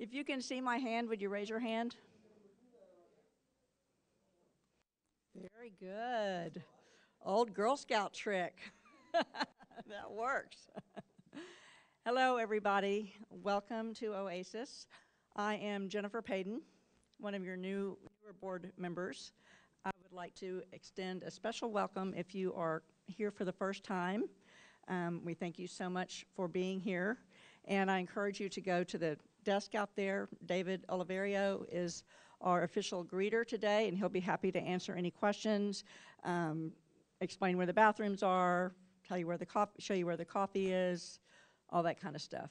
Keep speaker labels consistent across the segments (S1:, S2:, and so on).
S1: If you can see my hand, would you raise your hand? Very good. Old Girl Scout trick. that works. Hello, everybody. Welcome to Oasis. I am Jennifer Payton, one of your new newer board members. I would like to extend a special welcome if you are here for the first time. Um, we thank you so much for being here, and I encourage you to go to the desk out there. David Oliverio is our official greeter today, and he'll be happy to answer any questions, um, explain where the bathrooms are, tell you where the coffee, show you where the coffee is, all that kind of stuff.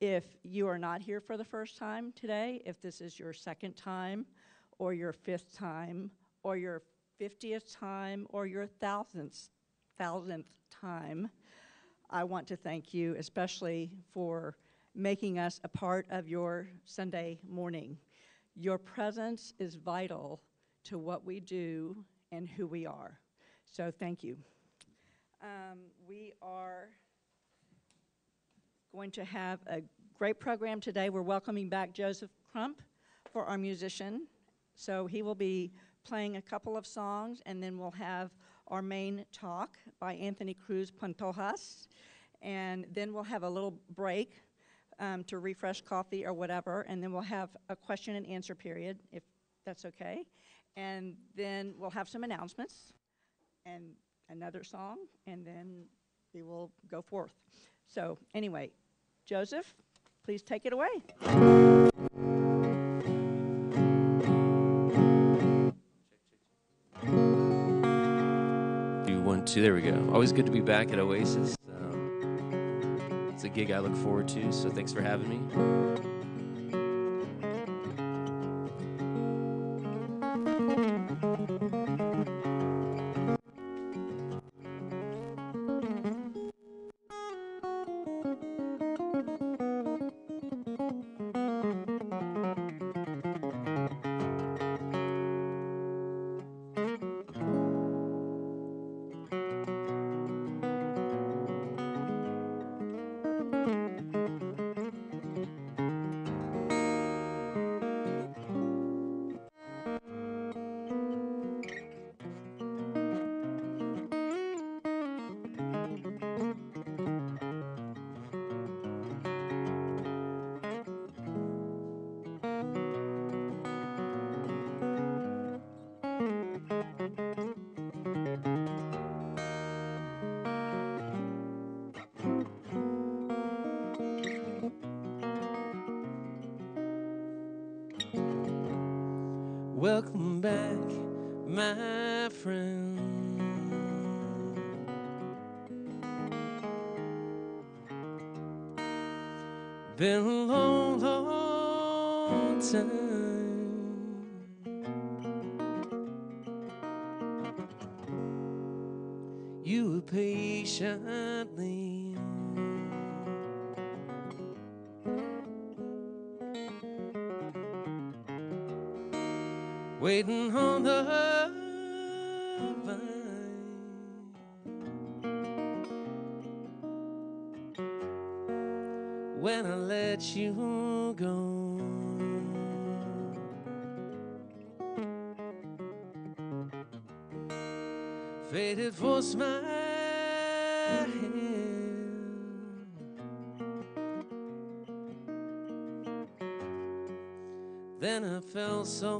S1: If you are not here for the first time today, if this is your second time, or your fifth time, or your 50th time, or your thousandth, thousandth time, I want to thank you especially for making us a part of your Sunday morning. Your presence is vital to what we do and who we are. So thank you. Um, we are going to have a great program today. We're welcoming back Joseph Crump for our musician. So he will be playing a couple of songs, and then we'll have our main talk by Anthony Cruz Pantojas. And then we'll have a little break um, to refresh coffee or whatever, and then we'll have a question and answer period, if that's okay. And then we'll have some announcements and another song, and then we will go forth. So anyway, Joseph, please take it away.
S2: Do one, two, there we go. Always good to be back at Oasis. It's a gig I look forward to, so thanks for having me. Been a long, long time. You were patiently waiting on hand. Then I felt so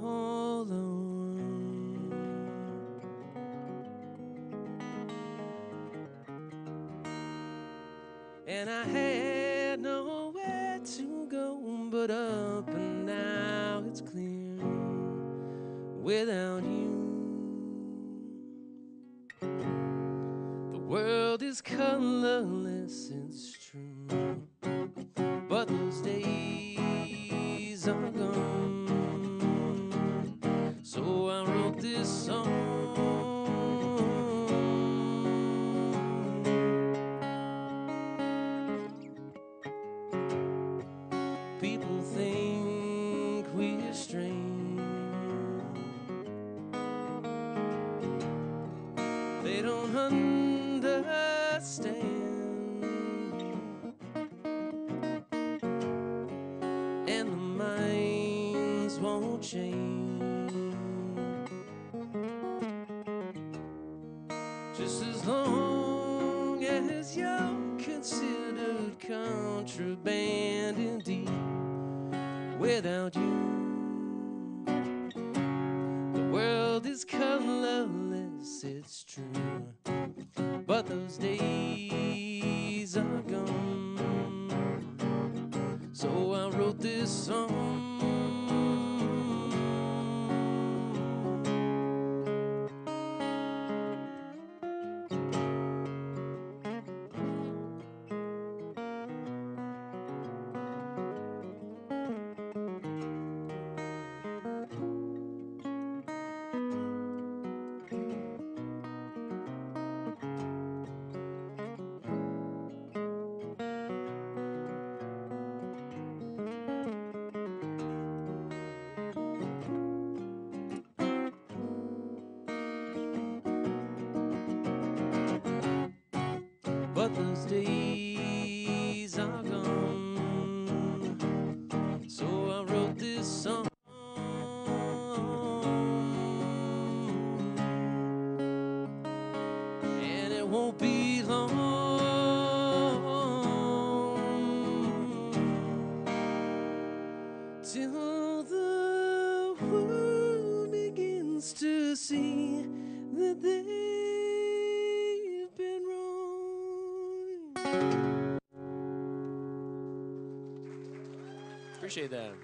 S2: Appreciate that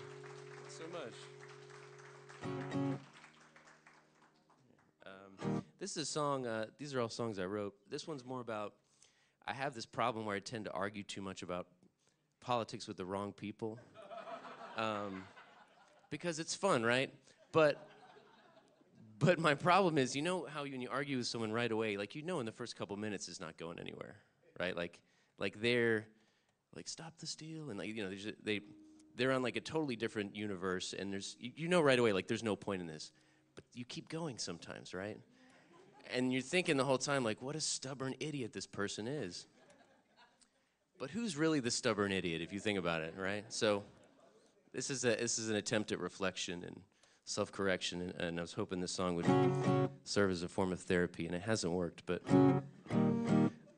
S2: so much. Um, this is a song, uh, these are all songs I wrote. This one's more about, I have this problem where I tend to argue too much about politics with the wrong people. Um, because it's fun, right? But but my problem is, you know how when you argue with someone right away, like you know in the first couple minutes it's not going anywhere, right? Like like they're like stop the steal and like you know they just, they they're on like a totally different universe and there's you, know right away like there's no point in this. But you keep going sometimes, right? And you're thinking the whole time like what a stubborn idiot this person is. But who's really the stubborn idiot if you think about it, right? So this is a this is an attempt at reflection and self-correction and, and I was hoping this song would serve as a form of therapy and it hasn't worked but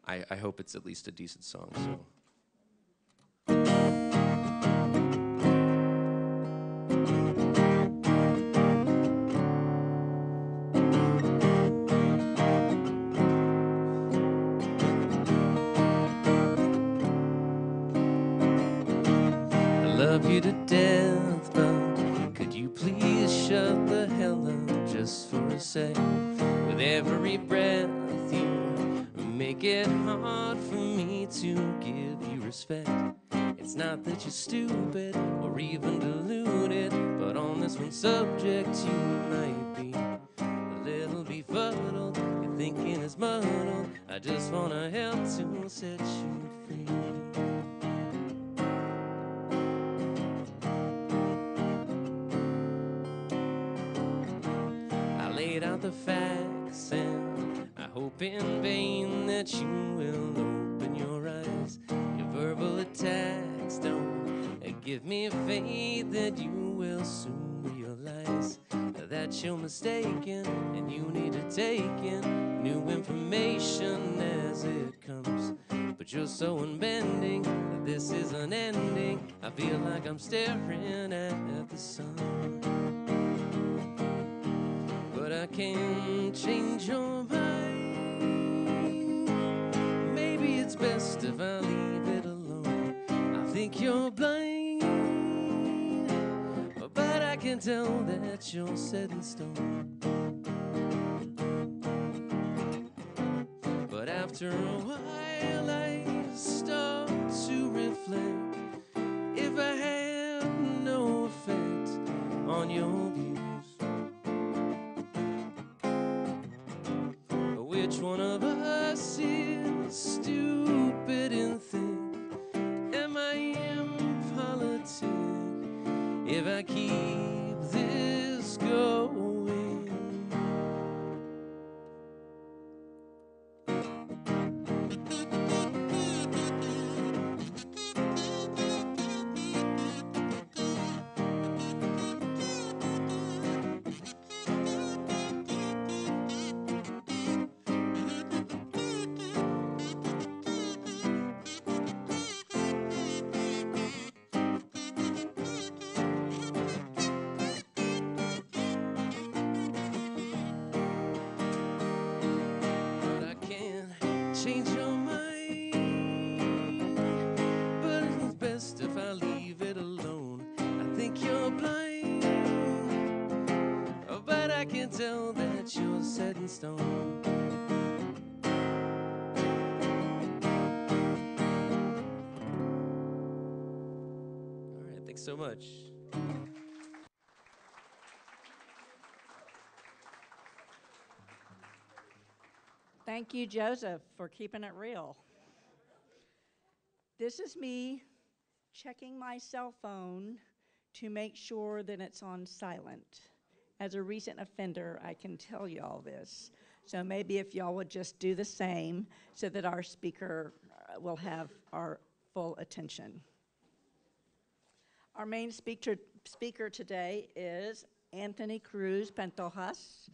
S2: I, I hope it's at least a decent song so that you're stupid so unbending that this is unending. I feel like I'm staring at the sun but I can't change your mind. Maybe it's best if I leave it alone. I think you're blind, but I can tell that you're set in stone. But after a while, Start to reflect if I have no effect on your views. Which one of us is stupid stone. All right, thanks so much.
S1: Thank you, Joseph, for keeping it real. This is me checking my cell phone to make sure that it's on silent. As a recent offender, I can tell you all this. So maybe if y'all would just do the same so that our speaker uh, will have our full attention. Our main speaker, speaker today is Anthony Cruz Pantojas.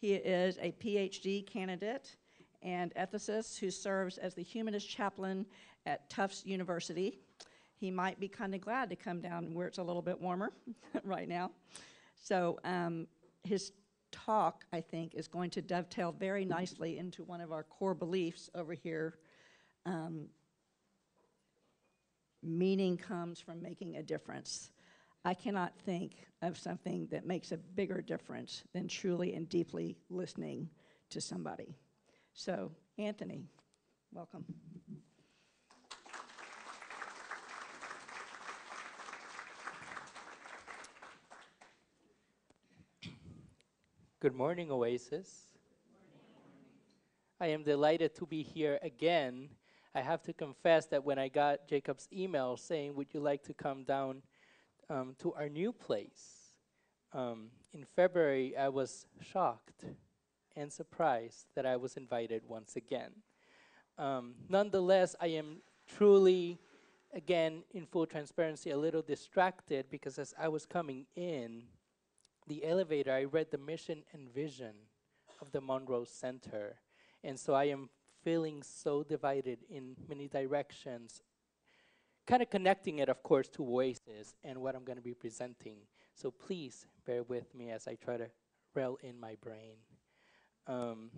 S1: He is a PhD candidate and ethicist who serves as the humanist chaplain at Tufts University. He might be kind of glad to come down where it's a little bit warmer right now. So um, his talk, I think, is going to dovetail very nicely into one of our core beliefs over here. Um, meaning comes from making a difference. I cannot think of something that makes a bigger difference than truly and deeply listening to somebody. So, Anthony, welcome.
S3: Good morning, Oasis. I am delighted to be here again. I have to confess that when I got Jacob's email saying, Would you like to come down um, to our new place? Um, in February, I was shocked and surprised that I was invited once again. Um, nonetheless, I am truly, again, in full transparency, a little distracted because as I was coming in, the elevator, I read the mission and vision of the Montrose Center. And so I am feeling so divided in many directions, kind of connecting it, of course, to Oasis and what I'm going to be presenting. So please bear with me as I try to rail in my brain. Um,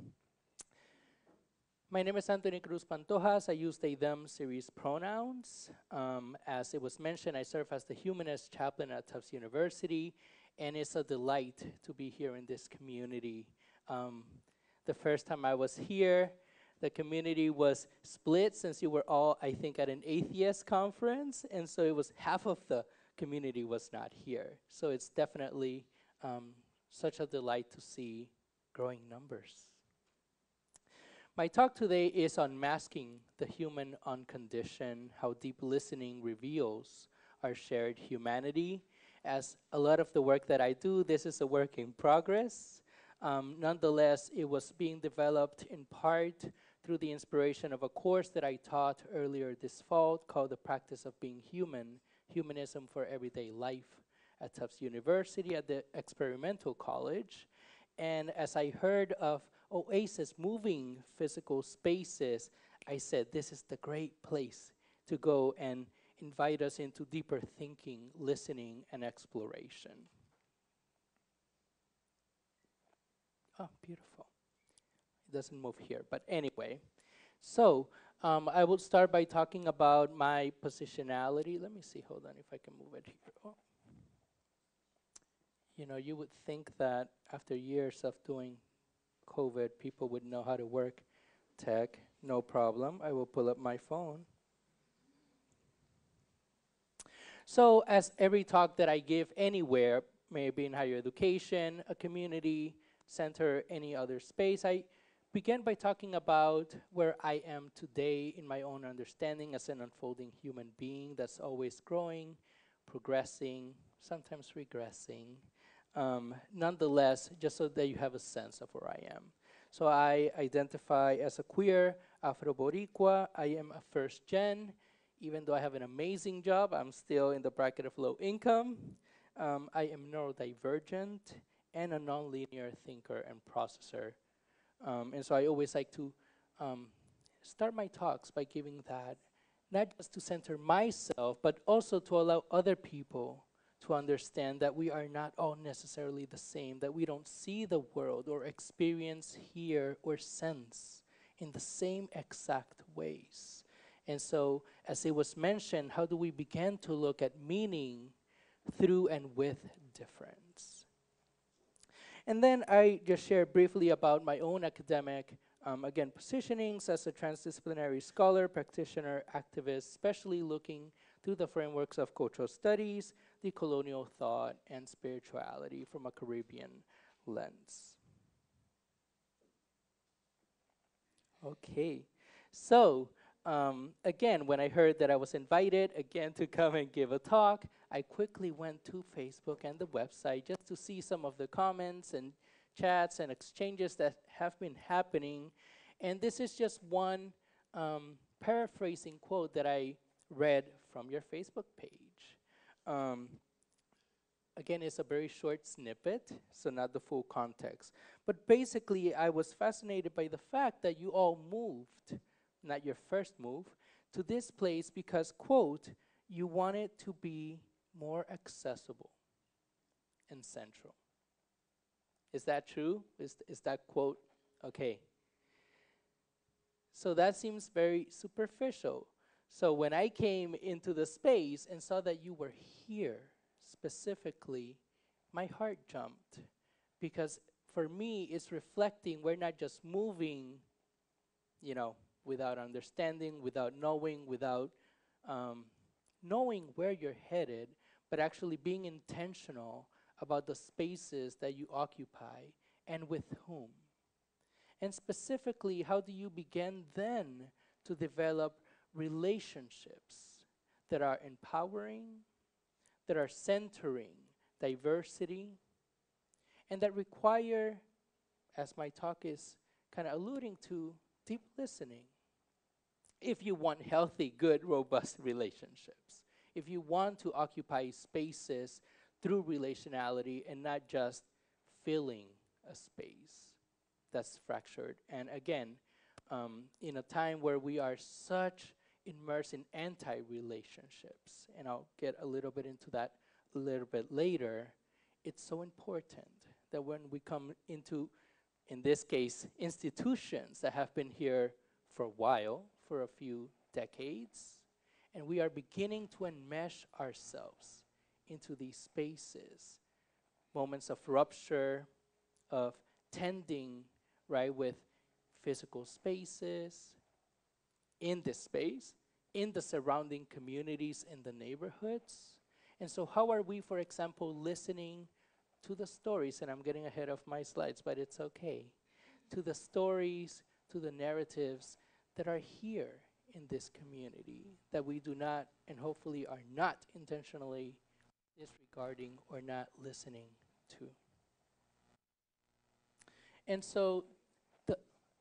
S3: my name is Anthony Cruz Pantojas. I use they, them series pronouns. Um, as it was mentioned, I serve as the humanist chaplain at Tufts University, and it's a delight to be here in this community. Um, the first time I was here, the community was split since you were all, I think, at an atheist conference, and so it was half of the community was not here. So it's definitely um, such a delight to see growing numbers. My talk today is on masking the human unconditioned, how deep listening reveals our shared humanity. As a lot of the work that I do, this is a work in progress. Um, nonetheless, it was being developed in part through the inspiration of a course that I taught earlier this fall called The Practice of Being Human Humanism for Everyday Life at Tufts University at the Experimental College. And as I heard of Oasis moving physical spaces, I said, this is the great place to go and invite us into deeper thinking, listening, and exploration. Oh, beautiful. It doesn't move here, but anyway. So, um, I will start by talking about my positionality. Let me see, hold on if I can move it here. Oh. You know, you would think that after years of doing COVID, people would know how to work tech. No problem. I will pull up my phone. So, as every talk that I give anywhere, maybe in higher education, a community center, any other space, I begin by talking about where I am today in my own understanding as an unfolding human being that's always growing, progressing, sometimes regressing. Um, nonetheless, just so that you have a sense of where I am. So I identify as a queer Afro-Boricua. I am a first gen. Even though I have an amazing job, I'm still in the bracket of low income. Um, I am neurodivergent and a nonlinear thinker and processor. Um, and so I always like to um, start my talks by giving that, not just to center myself, but also to allow other people to understand that we are not all necessarily the same, that we don't see the world or experience, hear, or sense in the same exact ways. And so, as it was mentioned, how do we begin to look at meaning through and with difference? And then I just share briefly about my own academic, um, again, positionings as a transdisciplinary scholar, practitioner, activist, especially looking through the frameworks of cultural studies, decolonial thought, and spirituality from a Caribbean lens. Okay, so um, again, when I heard that I was invited again to come and give a talk, I quickly went to Facebook and the website just to see some of the comments and chats and exchanges that have been happening. And this is just one um, paraphrasing quote that I read from your Facebook page. Um, again, it's a very short snippet, so not the full context. But basically, I was fascinated by the fact that you all moved, not your first move, to this place because, quote, you want it to be more accessible and central. Is that true? Is, is that quote okay? So that seems very superficial. So when I came into the space and saw that you were here specifically, my heart jumped because for me it's reflecting we're not just moving, you know, without understanding, without knowing, without um, knowing where you're headed, but actually being intentional about the spaces that you occupy and with whom. And specifically, how do you begin then to develop relationships that are empowering, that are centering diversity, and that require, as my talk is kind of alluding to, deep listening. If you want healthy, good, robust relationships, if you want to occupy spaces through relationality and not just filling a space that's fractured. And again, um, in a time where we are such immersed in anti relationships, and I'll get a little bit into that a little bit later, it's so important that when we come into, in this case, institutions that have been here for a while, for a few decades, and we are beginning to enmesh ourselves into these spaces, moments of rupture, of tending, right, with physical spaces, in this space, in the surrounding communities, in the neighborhoods. And so, how are we, for example, listening to the stories? And I'm getting ahead of my slides, but it's okay. To the stories, to the narratives that are here in this community that we do not, and hopefully are not intentionally disregarding or not listening to. And so the,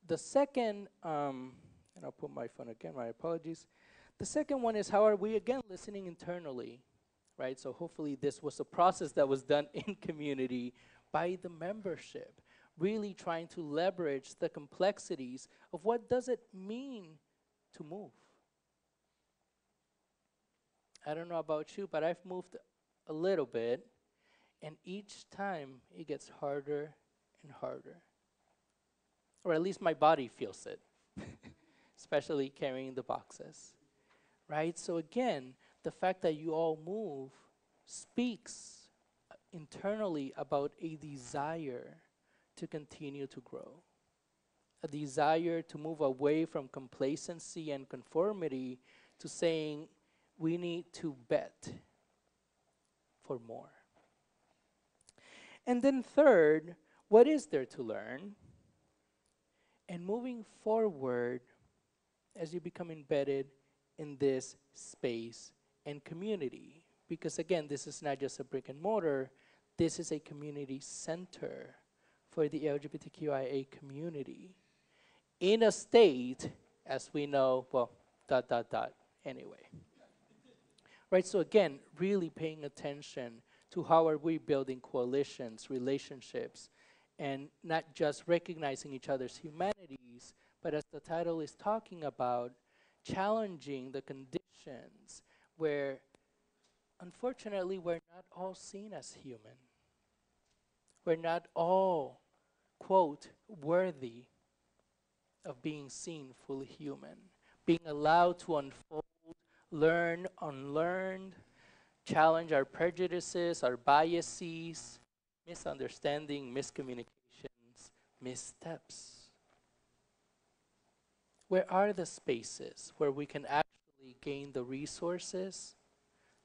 S3: the second, um, and I'll put my phone again, my apologies. The second one is how are we again listening internally, right? So hopefully this was a process that was done in community by the membership, really trying to leverage the complexities of what does it mean to move. I don't know about you, but I've moved a little bit, and each time it gets harder and harder. Or at least my body feels it, especially carrying the boxes. Right? So, again, the fact that you all move speaks internally about a desire to continue to grow, a desire to move away from complacency and conformity to saying we need to bet for more. And then, third, what is there to learn? And moving forward as you become embedded in this space and community. Because again, this is not just a brick and mortar, this is a community center for the LGBTQIA community in a state, as we know, well, dot, dot, dot, anyway. Right, so again, really paying attention to how are we building coalitions, relationships, and not just recognizing each other's humanities, but as the title is talking about, challenging the conditions where unfortunately we're not all seen as human. We're not all, quote, worthy of being seen fully human, being allowed to unfold learn, unlearned, challenge our prejudices, our biases, misunderstanding, miscommunications, missteps. Where are the spaces where we can actually gain the resources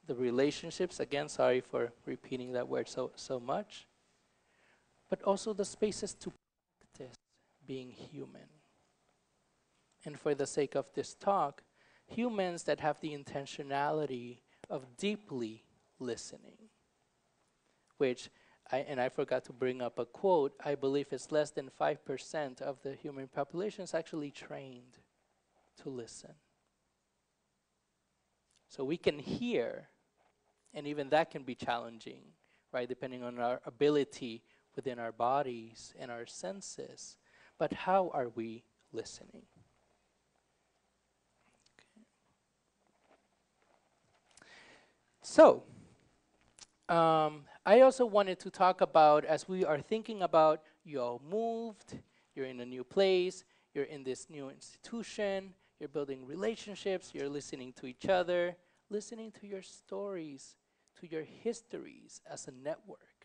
S3: the relationships, again, sorry for repeating that word so, so much, but also the spaces to practice being human. And for the sake of this talk, humans that have the intentionality of deeply listening, which I, and I forgot to bring up a quote, I believe it's less than 5% of the human population is actually trained to listen. So we can hear, and even that can be challenging, right, depending on our ability within our bodies and our senses. But how are we listening? So, um, I also wanted to talk about as we are thinking about you all moved, you're in a new place, you're in this new institution, you're building relationships, you're listening to each other, listening to your stories, to your histories as a network,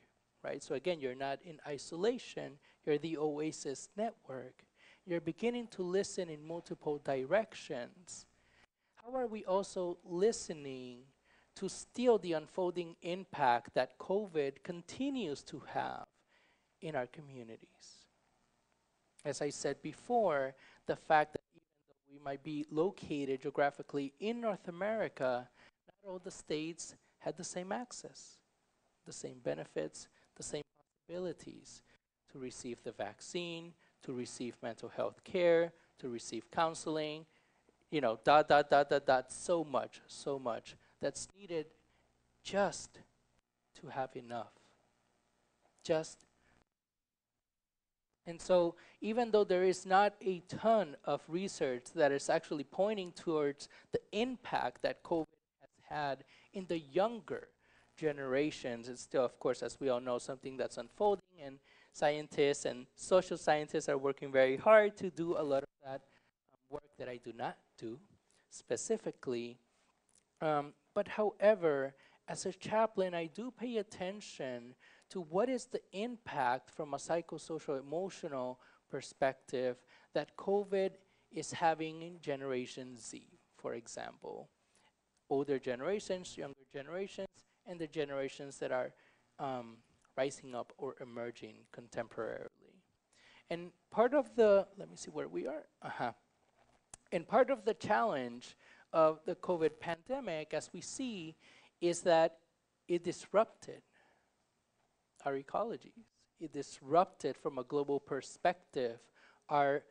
S3: right? So again, you're not in isolation, you're the Oasis network. You're beginning to listen in multiple directions. How are we also listening to still the unfolding impact that COVID continues to have in our communities? As I said before, the fact that even though we might be located geographically in North America, not all the states had the same access, the same benefits, the same possibilities to receive the vaccine, to receive mental health care, to receive counseling, you know, dot, dot, dot, dot, dot, so much, so much that's needed just to have enough. Just and so, even though there is not a ton of research that is actually pointing towards the impact that COVID has had in the younger generations, it's still, of course, as we all know, something that's unfolding, and scientists and social scientists are working very hard to do a lot of that um, work that I do not do specifically. Um, but, however, as a chaplain, I do pay attention to what is the impact from a psychosocial emotional perspective that COVID is having in Generation Z, for example. Older generations, younger generations, and the generations that are um, rising up or emerging contemporarily. And part of the, let me see where we are. Uh-huh. And part of the challenge of the COVID pandemic, as we see, is that it disrupted our ecologies. It disrupted from a global perspective our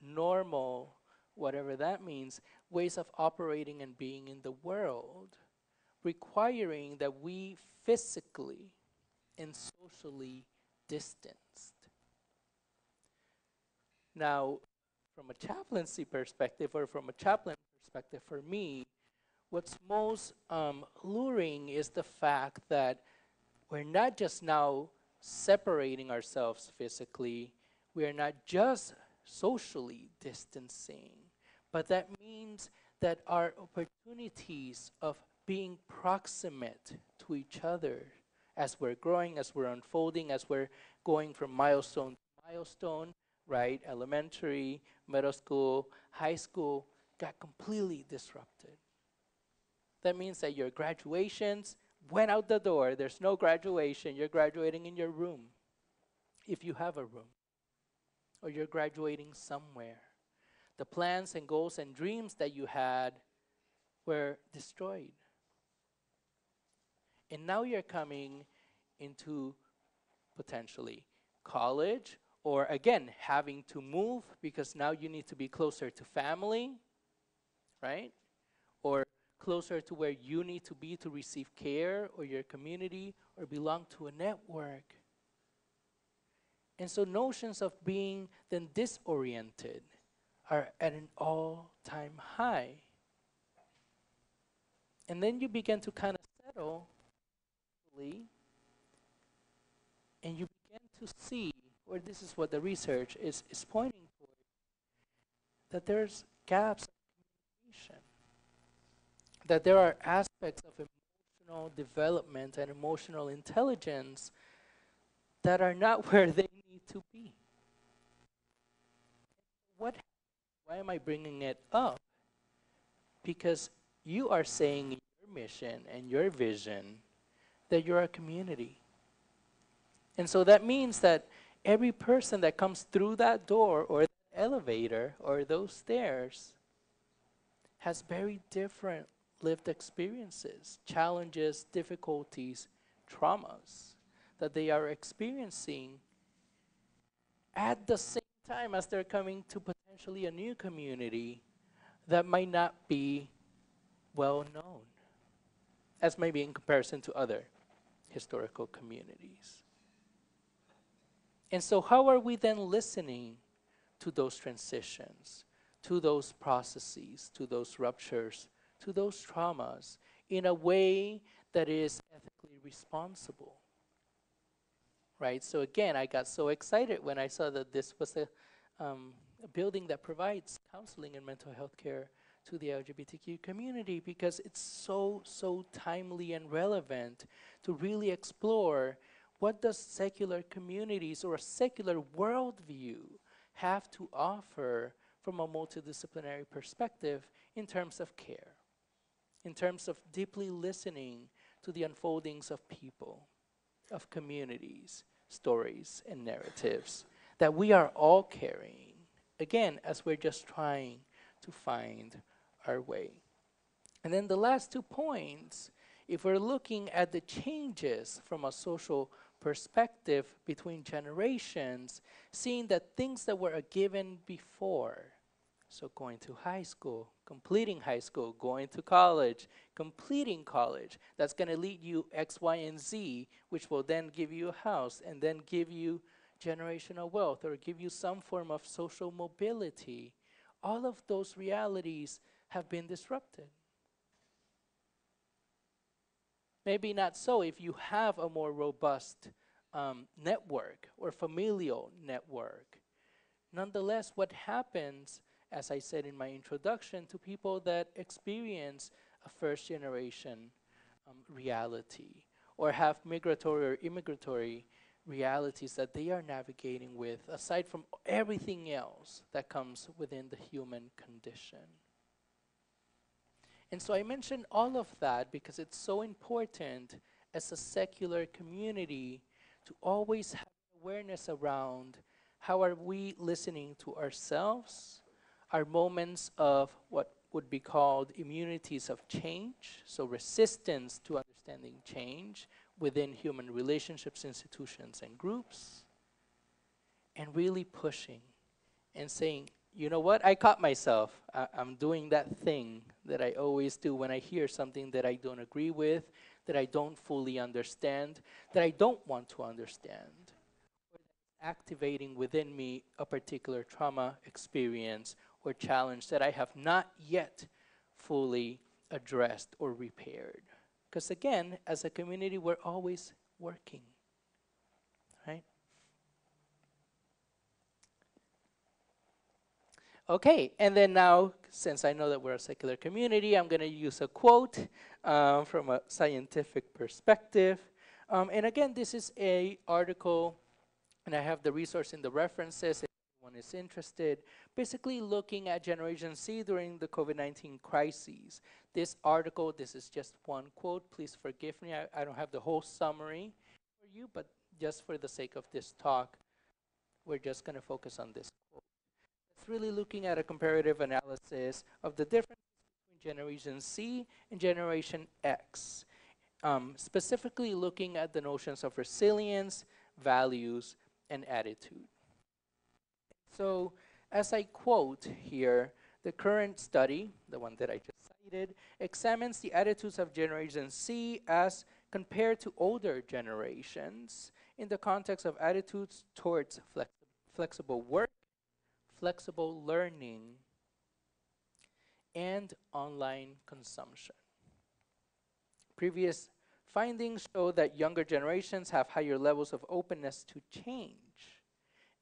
S3: normal, whatever that means, ways of operating and being in the world, requiring that we physically and socially distanced. Now, from a chaplaincy perspective or from a chaplain perspective, for me, what's most um, luring is the fact that we're not just now separating ourselves physically, we are not just socially distancing, but that means that our opportunities of being proximate to each other as we're growing, as we're unfolding, as we're going from milestone to milestone, right? Elementary, middle school, high school got completely disrupted. That means that your graduations went out the door. There's no graduation. You're graduating in your room, if you have a room, or you're graduating somewhere. The plans and goals and dreams that you had were destroyed. And now you're coming into potentially college, or again, having to move because now you need to be closer to family, right? Or closer to where you need to be to receive care or your community or belong to a network. And so notions of being then disoriented are at an all time high. And then you begin to kind of settle, and you begin to see, or this is what the research is, is pointing toward, that there's gaps in communication, that there are aspects of emotional development and emotional intelligence that are not where they need to be. What why am I bringing it up? Because you are saying your mission and your vision that you're a community. And so that means that every person that comes through that door or that elevator or those stairs has very different lived experiences, challenges, difficulties, traumas that they are experiencing at the same time as they're coming to potentially a new community that might not be well known, as maybe in comparison to other historical communities. And so, how are we then listening to those transitions, to those processes, to those ruptures, to those traumas in a way that is ethically responsible? Right? So, again, I got so excited when I saw that this was a, um, a building that provides counseling and mental health care to the LGBTQ community because it's so, so timely and relevant to really explore what does secular communities or a secular worldview have to offer from a multidisciplinary perspective in terms of care, in terms of deeply listening to the unfoldings of people, of communities, stories, and narratives that we are all carrying, again, as we're just trying to find our way. And then the last two points, if we're looking at the changes from a social perspective between generations, seeing that things that were a given before, so going to high school, completing high school, going to college, completing college, that's going to lead you X, Y, and Z, which will then give you a house and then give you generational wealth or give you some form of social mobility. All of those realities have been disrupted. Maybe not so if you have a more robust um, network or familial network. Nonetheless, what happens, as I said in my introduction, to people that experience a first generation um, reality or have migratory or immigratory realities that they are navigating with, aside from everything else that comes within the human condition. And so I mentioned all of that because it's so important as a secular community to always have awareness around how are we listening to ourselves, our moments of what would be called immunities of change, so resistance to understanding change within human relationships, institutions, and groups, and really pushing and saying, you know what? I caught myself. I, am doing that thing that I always do when I hear something that I don't agree with, that I don't fully understand, that I don't want to understand. Activating within me a particular trauma experience or challenge that I have not yet fully addressed or repaired. Because again, as a community, we're always working, right? Okay, and then now, since I know that we're a secular community, I'm going to use a quote um, from a scientific perspective. Um, and again, this is a article, and I have the resource in the references if anyone is interested, basically looking at Generation Z during the COVID-19 crises. This article, this is just one quote. Please forgive me, I, I don't have the whole summary for you, but just for the sake of this talk, we're just going to focus on this really looking at a comparative analysis of the difference between Generation Z and Generation X, um, specifically looking at the notions of resilience, values, and attitude. So, as I quote here, the current study, the one that I just cited, examines the attitudes of Generation Z as compared to older generations in the context of attitudes towards flex flexible work flexible learning, and online consumption. Previous findings show that younger generations have higher levels of openness to change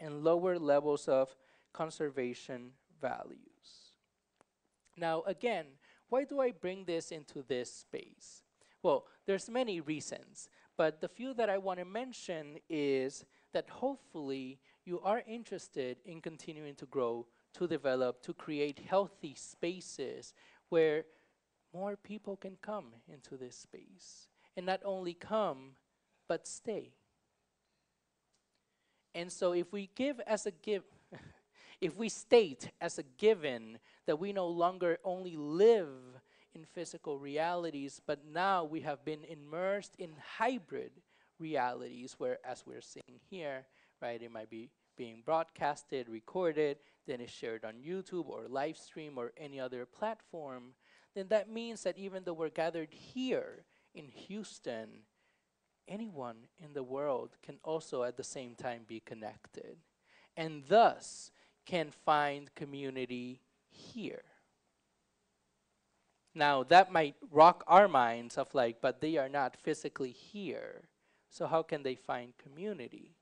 S3: and lower levels of conservation values. Now, again, why do I bring this into this space? Well, there's many reasons, but the few that I want to mention is that hopefully you are interested in continuing to grow, to develop, to create healthy spaces where more people can come into this space. And not only come, but stay. And so if we give as a give, if we state as a given that we no longer only live in physical realities, but now we have been immersed in hybrid realities, where, as we're seeing here, right, it might be being broadcasted, recorded, then is shared on YouTube or live stream or any other platform, then that means that even though we're gathered here in Houston, anyone in the world can also at the same time be connected and thus can find community here. Now, that might rock our minds of like, but they are not physically here. So, how can they find community?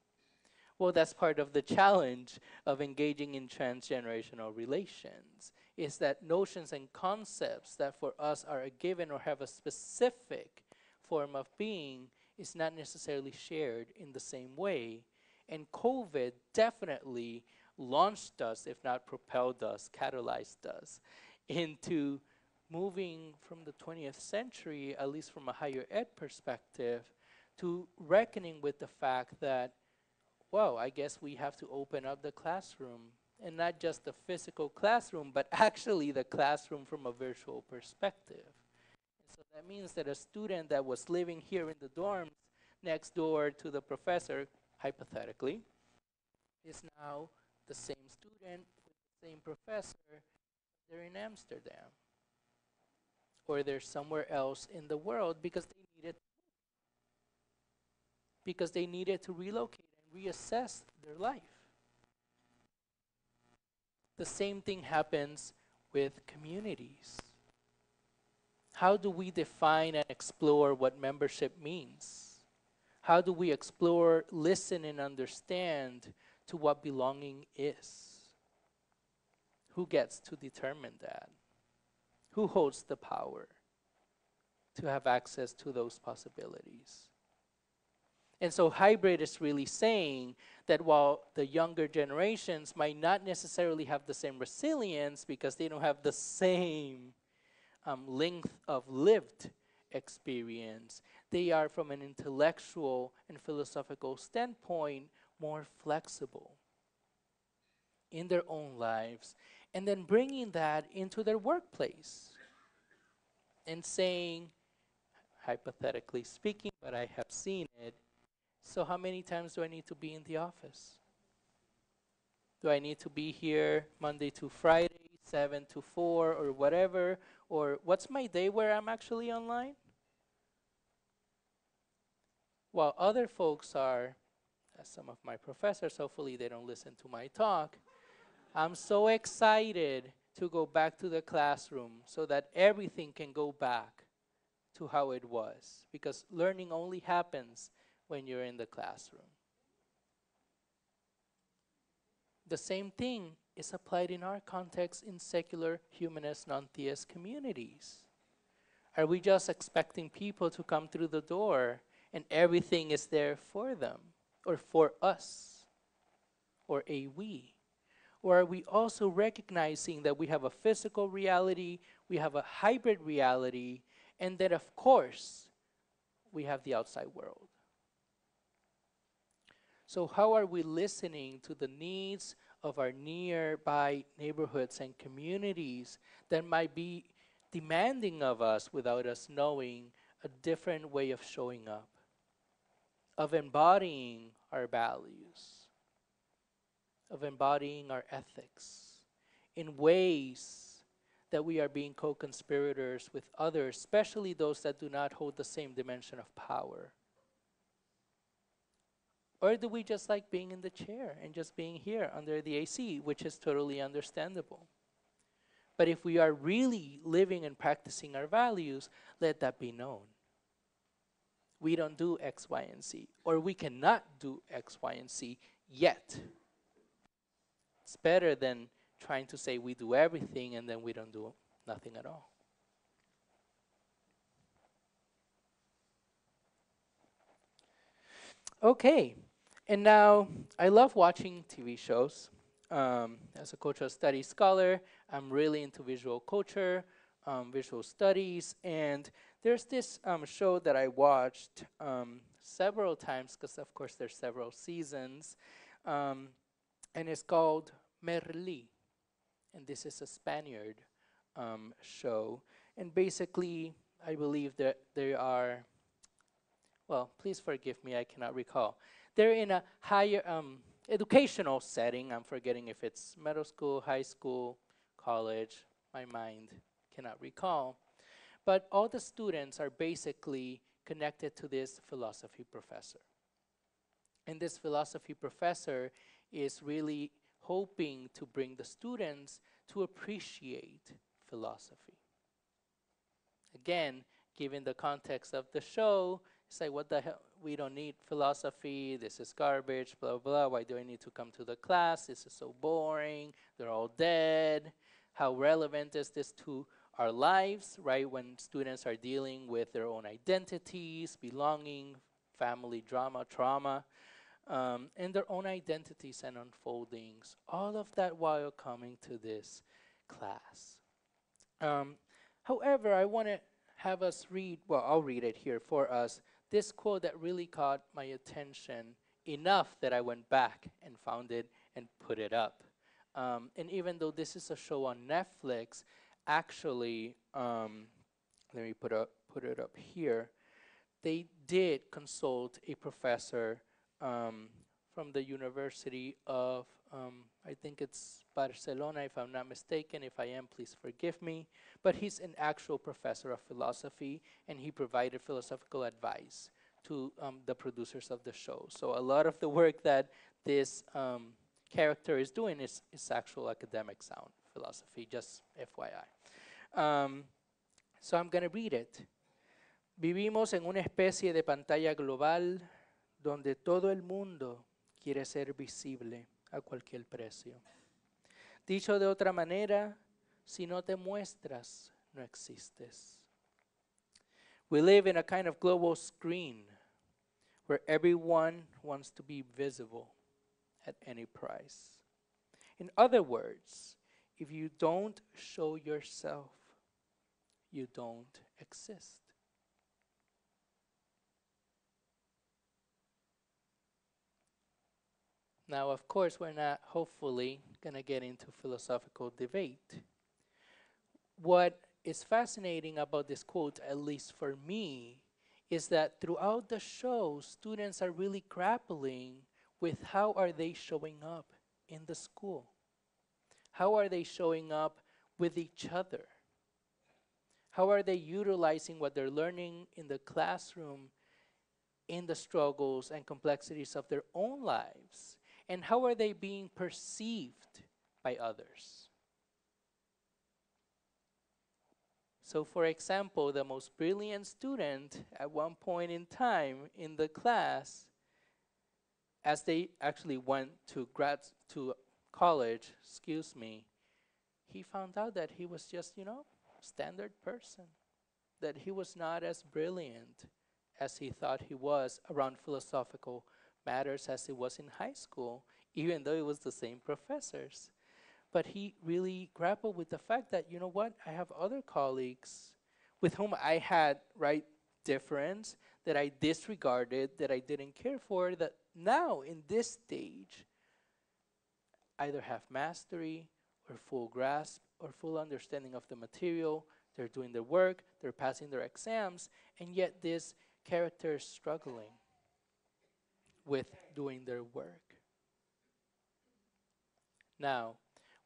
S3: Well, that's part of the challenge of engaging in transgenerational relations is that notions and concepts that for us are a given or have a specific form of being is not necessarily shared in the same way. And COVID definitely launched us, if not propelled us, catalyzed us into moving from the 20th century, at least from a higher ed perspective, to reckoning with the fact that, well, I guess we have to open up the classroom and not just the physical classroom, but actually the classroom from a virtual perspective. So that means that a student that was living here in the dorms next door to the professor, hypothetically, is now the same student with the same professor. They're in Amsterdam. Or they're somewhere else in the world because they needed because they needed to relocate reassess their life. The same thing happens with communities. How do we define and explore what membership means? How do we explore, listen, and understand to what belonging is? Who gets to determine that? Who holds the power to have access to those possibilities? And so, hybrid is really saying that while the younger generations might not necessarily have the same resilience because they don't have the same um, length of lived experience, they are, from an intellectual and philosophical standpoint, more flexible in their own lives, and then bringing that into their workplace and saying, hypothetically speaking, but I have seen it, so how many times do I need to be in the office? Do I need to be here Monday to Friday, 7 to 4 or whatever? Or what's my day where I'm actually online? While other folks are, as some of my professors, hopefully they don't listen to my talk, I'm so excited to go back to the classroom so that everything can go back to how it was. Because learning only happens when you're in the classroom. The same thing is applied in our context in secular, humanist, non theist communities. Are we just expecting people to come through the door and everything is there for them or for us or a we? Or are we also recognizing that we have a physical reality, we have a hybrid reality, and that, of course, we have the outside world? So, how are we listening to the needs of our nearby neighborhoods and communities that might be demanding of us without us knowing a different way of showing up, of embodying our values, of embodying our ethics in ways that we are being co conspirators with others, especially those that do not hold the same dimension of power? Or do we just like being in the chair and just being here under the AC, which is totally understandable? But if we are really living and practicing our values, let that be known. We don't do X, Y, and Z, or we cannot do X, Y, and Z yet. It's better than trying to say we do everything and then we don't do nothing at all. Okay, and now, I love watching TV shows. Um, as a cultural studies scholar, I'm really into visual culture. um, visual studies, and there's this um, show that I watched um, several times because, of course, there's several seasons, um, and it's called Merli, and this is a Spaniard um, show, and basically, I believe that there are. Well, please forgive me, I cannot recall. They're in a higher um, educational setting. I'm forgetting if it's middle school, high school, college. My mind cannot recall. But all the students are basically connected to this philosophy professor. And this philosophy professor is really hoping to bring the students to appreciate philosophy. Again, given the context of the show, it's like, what the hell? We don't need philosophy. This is garbage, blah, blah. Why do I need to come to the class? This is so boring. They're all dead. How relevant is this to our lives, right? When students are dealing with their own identities, belonging, family drama, trauma, um, and their own identities and unfoldings. All of that while coming to this class. Um, however, I want to have us read, well, I'll read it here for us, this quote that really caught my attention enough that I went back and found it and put it up. Um, and even though this is a show on Netflix, actually, um, let me put, up, put it up here, they did consult a professor um, from the University of, um, I think it's Barcelona, if I'm not mistaken. If I am, please forgive me. But he's an actual professor of philosophy, and he provided philosophical advice to um, the producers of the show. So a lot of the work that this um, character is doing is, is actual academic sound philosophy, just FYI. Um, so I'm going to read it. Vivimos en una especie de pantalla global donde todo el mundo quiere ser visible a cualquier precio. Dicho de otra manera, si no te muestras, no existes. We live in a kind of global screen where everyone wants to be visible at any price. In other words, if you don't show yourself, you don't exist. Now, of course, we're not hopefully going to get into philosophical debate. What is fascinating about this quote, at least for me, is that throughout the show, students are really grappling with how are they showing up in the school? How are they showing up with each other? How are they utilizing what they're learning in the classroom in the struggles and complexities of their own lives? And how are they being perceived by others? So, for example, the most brilliant student at one point in time in the class, as they actually went to grad to college, excuse me, he found out that he was just, you know, standard person, that he was not as brilliant as he thought he was around philosophical matters as it was in high school, even though it was the same professors. But he really grappled with the fact that, you know what, I have other colleagues with whom I had, right, difference that I disregarded, that I didn't care for, that now in this stage, either have mastery or full grasp or full understanding of the material. They're doing their work, they're passing their exams, and yet this character is struggling with doing their work. Now,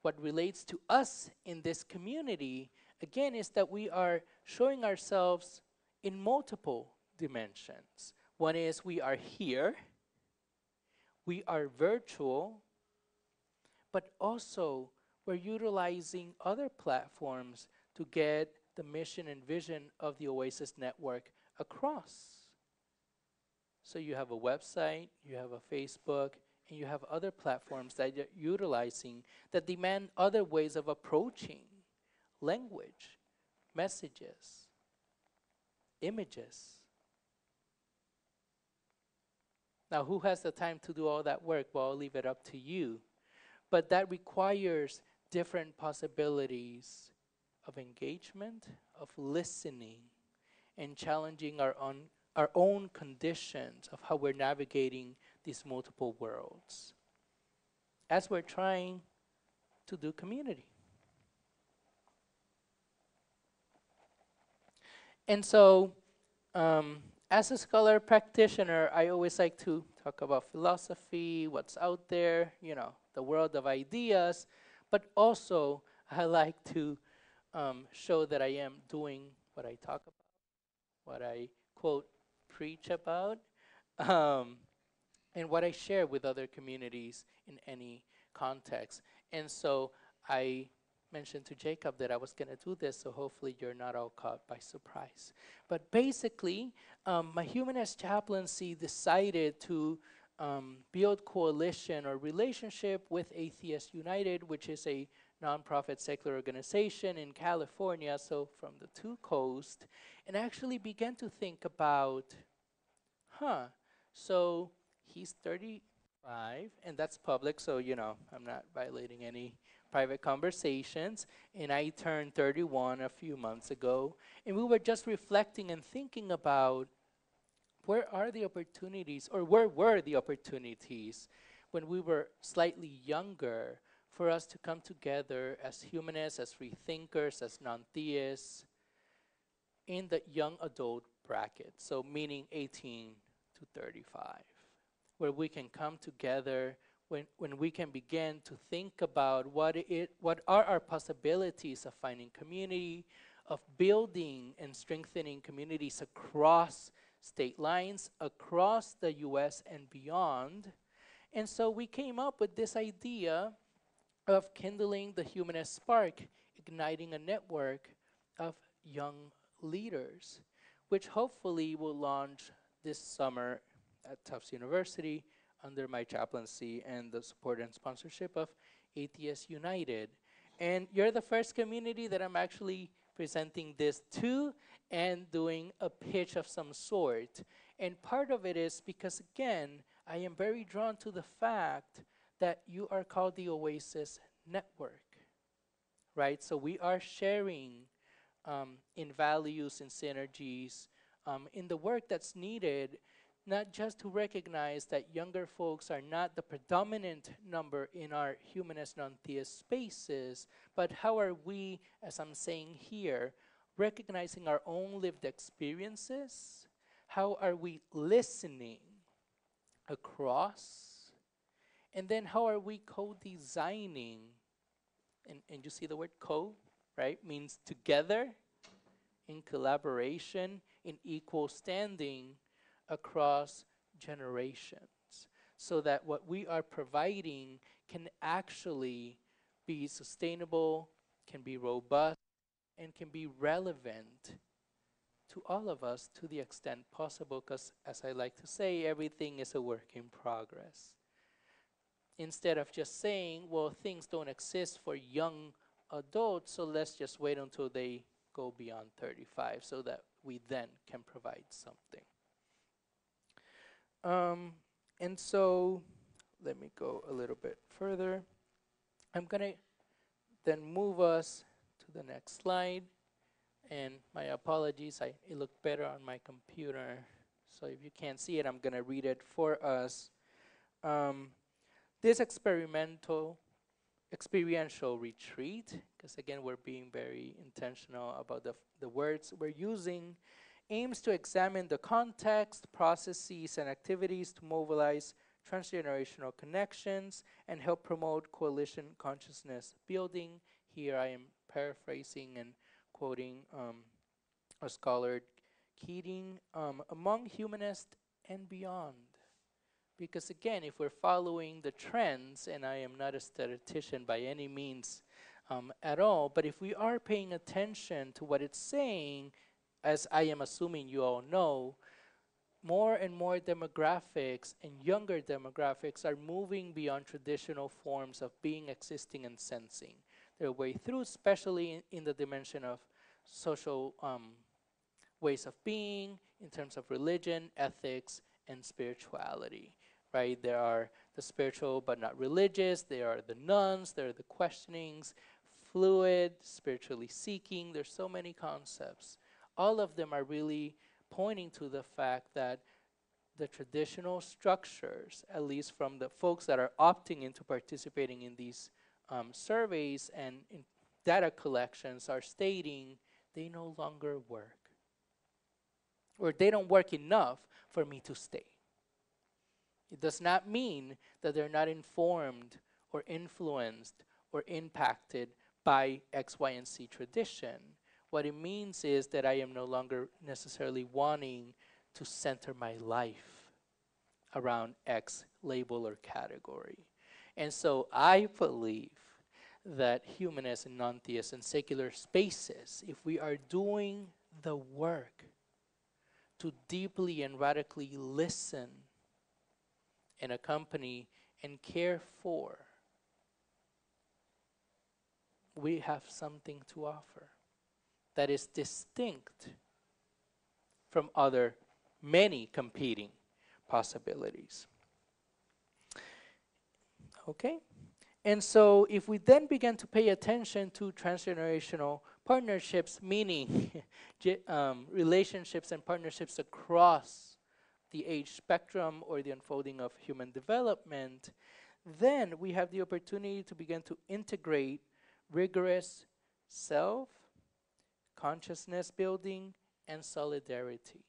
S3: what relates to us in this community, again, is that we are showing ourselves in multiple dimensions. One is we are here, we are virtual, but also we're utilizing other platforms to get the mission and vision of the Oasis Network across. So you have a website, you have a Facebook, and you have other platforms that you're utilizing that demand other ways of approaching language, messages, images. Now, who has the time to do all that work? Well, I'll leave it up to you. But that requires different possibilities of engagement, of listening, and challenging our own, our own conditions of how we're navigating these multiple worlds as we're trying to do community. And so, um, as a scholar practitioner, I always like to talk about philosophy, what's out there, you know, the world of ideas, but also I like to um, show that I am doing what I talk about, what I quote, preach about, um, and what I share with other communities in any context. And so I mentioned to Jacob that I was going to do this, so hopefully you're not all caught by surprise. But basically, um, my humanist chaplaincy decided to um, build coalition or relationship with Atheist United, which is a nonprofit secular organization in California, so from the two coasts, and actually began to think about, huh, so he's 35, and that's public, so you know, I'm not violating any private conversations, and I turned 31 a few months ago, and we were just reflecting and thinking about where are the opportunities, or where were the opportunities when we were slightly younger for us to come together as humanists, as free thinkers, as non-theists in the young adult bracket, so meaning 18 to 35, where we can come together when, when we can begin to think about what, it, what are our possibilities of finding community, of building and strengthening communities across state lines, across the US and beyond. And so we came up with this idea of kindling the humanist spark, igniting a network of young leaders, which hopefully will launch this summer at Tufts University under my chaplaincy and the support and sponsorship of Atheist United. And you're the first community that I'm actually presenting this to and doing a pitch of some sort. And part of it is because, again, I am very drawn to the fact that you are called the Oasis Network, right? So we are sharing um, in values and synergies um, in the work that's needed not just to recognize that younger folks are not the predominant number in our humanist non-theist spaces, but how are we, as I'm saying here, recognizing our own lived experiences? How are we listening across? And then how are we co-designing? And, and you see the word co, right? Means together, in collaboration, in equal standing, across generations so that what we are providing can actually be sustainable, can be robust, and can be relevant to all of us to the extent possible because as I like to say, everything is a work in progress. Instead of just saying, well, things don't exist for young adults, so let's just wait until they go beyond 35 so that we then can provide something. Um, and so let me go a little bit further. I'm going to then move us to the next slide. And my apologies, I, it looked better on my computer. So if you can't see it, I'm going to read it for us. Um, this experimental, experiential retreat, because again, we're being very intentional about the, the words we're using, aims to examine the context, processes, and activities to mobilize transgenerational connections and help promote coalition consciousness building. Here I am paraphrasing and quoting um, a scholar, Keating, um, among humanists and beyond. Because again, if we're following the trends, and I am not a statistician by any means um, at all, but if we are paying attention to what it's saying, as I am assuming you all know, more and more demographics and younger demographics are moving beyond traditional forms of being, existing, and sensing their way through, especially in, in the dimension of social um, ways of being, in terms of religion, ethics, and spirituality, right? There are the spiritual but not religious, there are the nones, there are the questionings, fluid, spiritually seeking. There's so many concepts. All of them are really pointing to the fact that the traditional structures, at least from the folks that are opting into participating in these um, surveys and data collections, are stating they no longer work. Or they don't work enough for me to stay. It does not mean that they're not informed or influenced or impacted by X, Y, and Z tradition. What it means is that I am no longer necessarily wanting to center my life around X label or category. And so I believe that humanists and non theists and secular spaces, if we are doing the work to deeply and radically listen and accompany and care for, we have something to offer that is distinct from other many competing possibilities. Okay? And so, if we then begin to pay attention to transgenerational partnerships, meaning um, relationships and partnerships across the age spectrum or the unfolding of human development, then we have the opportunity to begin to integrate rigorous self, consciousness building, and solidarity.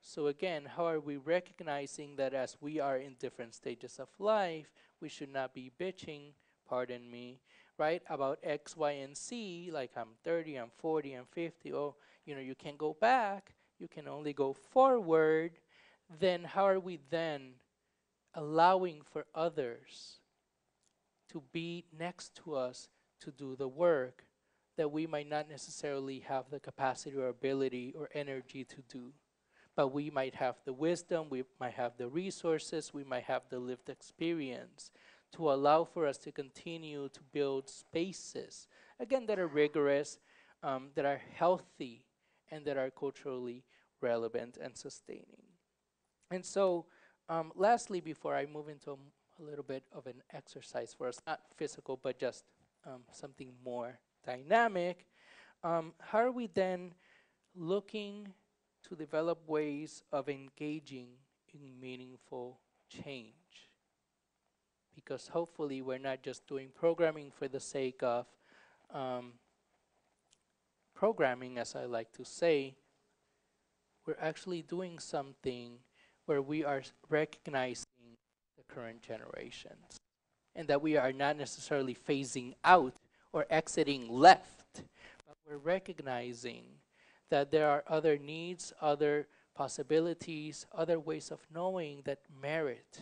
S3: So, again, how are we recognizing that as we are in different stages of life, we should not be bitching, pardon me, right, about X, Y, and Z, like I'm 30, I'm 40, I'm 50, oh, you know, you can't go back, you can only go forward, then how are we then allowing for others to be next to us to do the work that we might not necessarily have the capacity or ability or energy to do. But we might have the wisdom, we might have the resources, we might have the lived experience to allow for us to continue to build spaces, again, that are rigorous, um, that are healthy, and that are culturally relevant and sustaining. And so, um, lastly, before I move into a, a little bit of an exercise for us, not physical, but just um, something more dynamic, um, how are we then looking to develop ways of engaging in meaningful change? Because hopefully we're not just doing programming for the sake of um, programming, as I like to say, we're actually doing something where we are recognizing the current generations and that we are not necessarily phasing out or exiting left, but we're recognizing that there are other needs, other possibilities, other ways of knowing that merit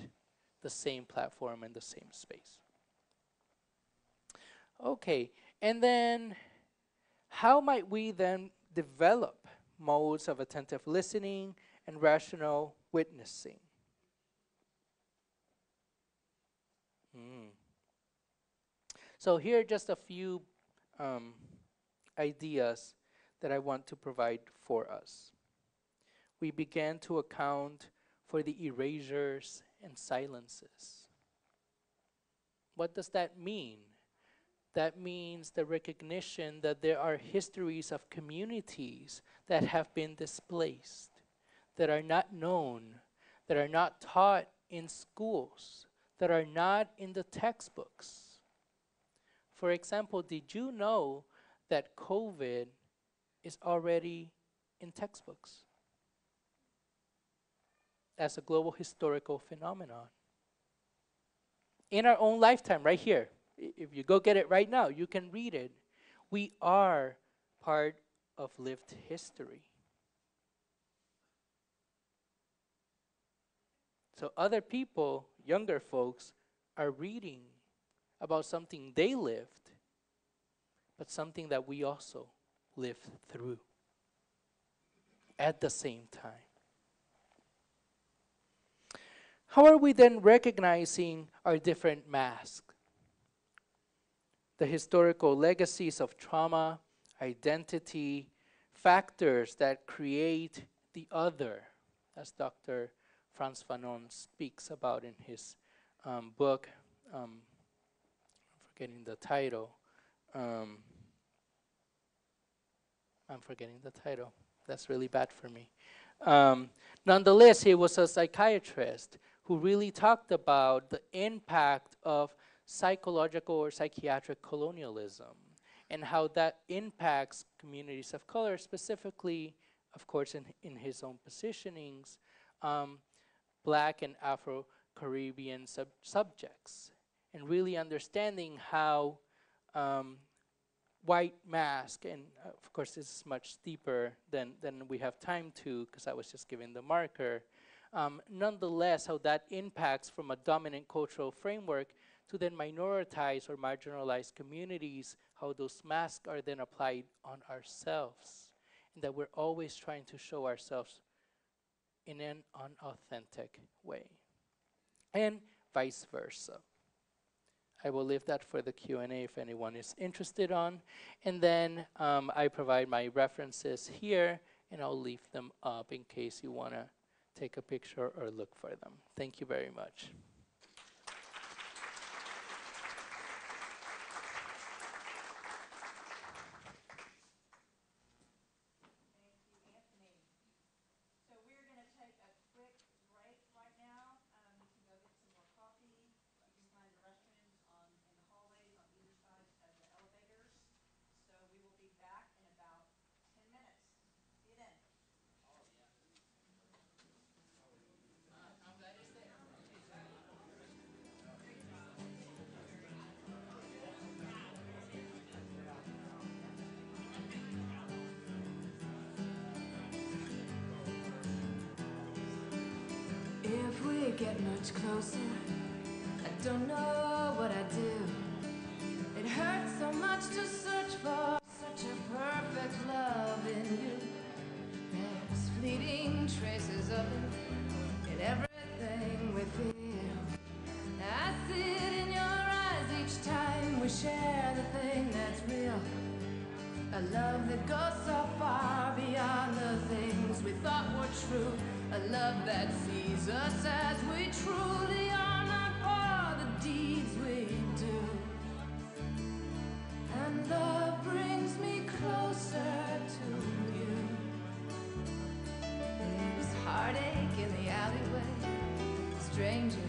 S3: the same platform and the same space. Okay, and then how might we then develop modes of attentive listening and rational witnessing? Mm. So here are just a few um, ideas that I want to provide for us. We began to account for the erasures and silences. What does that mean? That means the recognition that there are histories of communities that have been displaced, that are not known, that are not taught in schools, that are not in the textbooks. For example, did you know that COVID is already in textbooks as a global historical phenomenon? In our own lifetime, right here. If you go get it right now, you can read it. We are part of lived history. So other people, younger folks, are reading about something they lived, but something that we also lived through at the same time. How are we then recognizing our different masks? The historical legacies of trauma, identity, factors that create the other, as Dr. Frantz Fanon speaks about in his um, book, um, I'm forgetting the title, um, I'm forgetting the title. That's really bad for me. Um, nonetheless, he was a psychiatrist who really talked about the impact of psychological or psychiatric colonialism and how that impacts communities of color, specifically, of course, in, in his own positionings, um, black and Afro Caribbean sub- subjects, and really understanding how um, white mask, and uh, of course, this is much deeper than, than we have time to, because I was just giving the marker. Um, nonetheless, how that impacts from a dominant cultural framework to then minoritized or marginalized communities, how those masks are then applied on ourselves. And that we're always trying to show ourselves in an unauthentic way. And vice versa. I will leave that for the Q&A if anyone is interested on. And then um, I provide my references here, and I'll leave them up in case you want to take a picture or look for them. Thank you very much.
S1: Get
S4: much closer, I don't know what I'd do. It hurts so much to search for such a perfect love in you. There's fleeting traces of it in everything we feel. I see it in your eyes each time we share the thing that's real. A love that goes so far beyond the things we thought were true. A love that sees us as we truly are, not for the deeds we do. And love brings me closer to you. There's heartache in the alleyway, strangers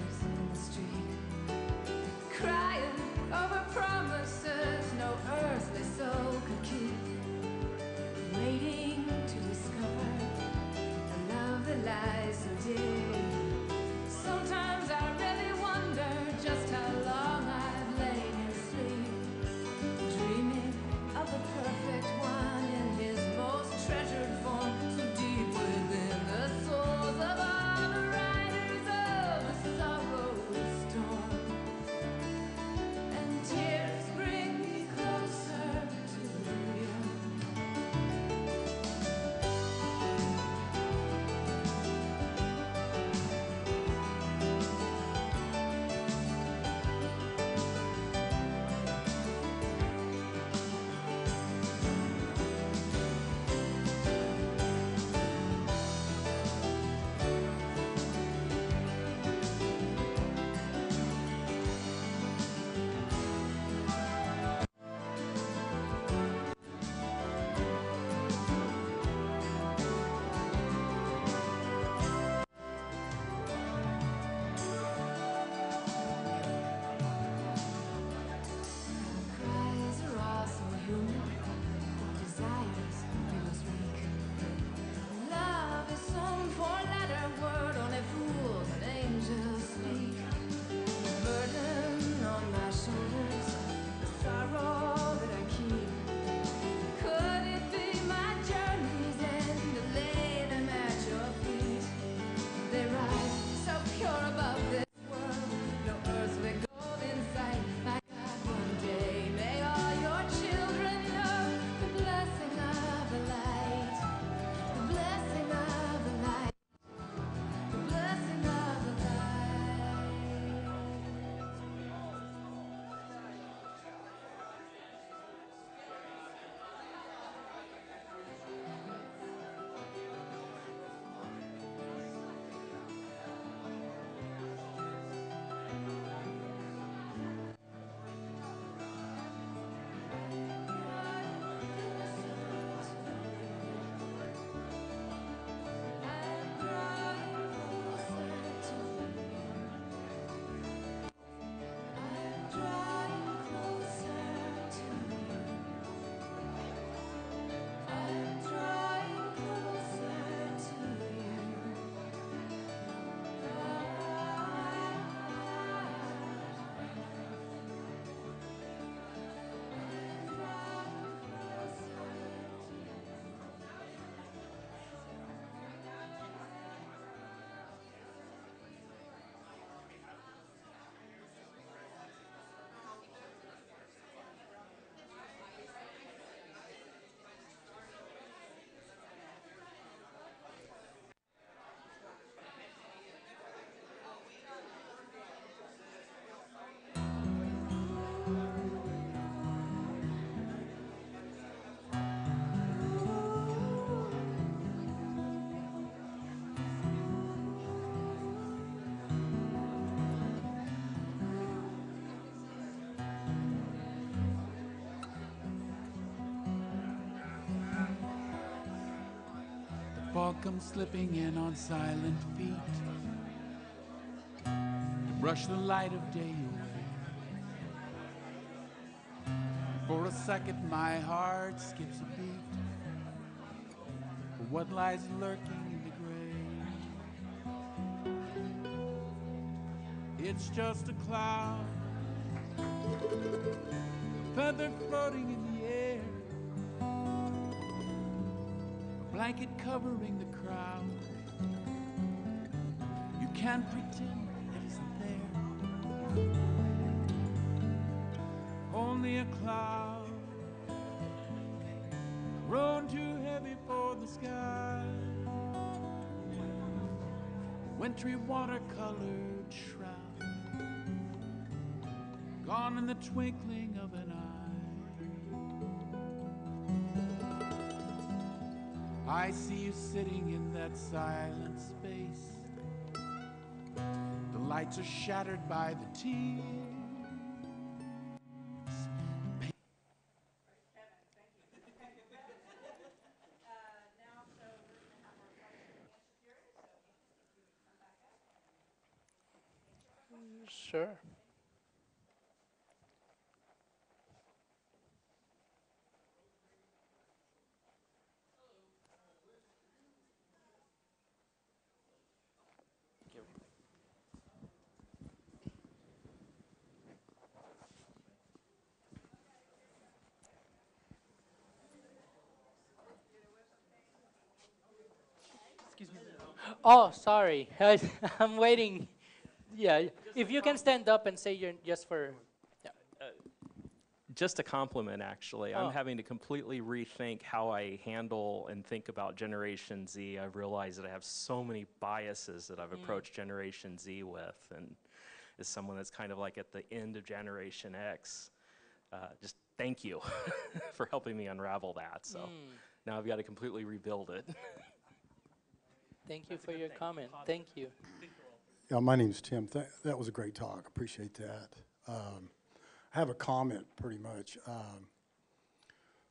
S5: Comes slipping in on silent feet to brush the light of day away. For a second, my heart skips a beat for what lies lurking in the grave. It's just a cloud, feather floating in blanket covering the crowd. You can't pretend it isn't there. Only a cloud, grown too heavy for the sky. Wintry watercolored shroud, gone in the twinkling of an eye. I see you sitting in that silent space. The lights are shattered by the tears.
S3: Oh, sorry. I, I'm waiting. Yeah, if you can stand up and say you're just for.
S6: Uh, just a compliment actually
S3: Oh.
S6: i'm having to completely rethink how i handle and think about generation z i've realized that i have so many biases that i've mm. approached generation z with and as someone that's kind of like at the end of generation x uh, just thank you for helping me unravel that so mm. now i've got to completely rebuild it
S3: Thank you for your comment. Thank you.
S7: Yeah, my name's Tim. That, that was a great talk. Appreciate that. Um, I have a comment, pretty much. Um,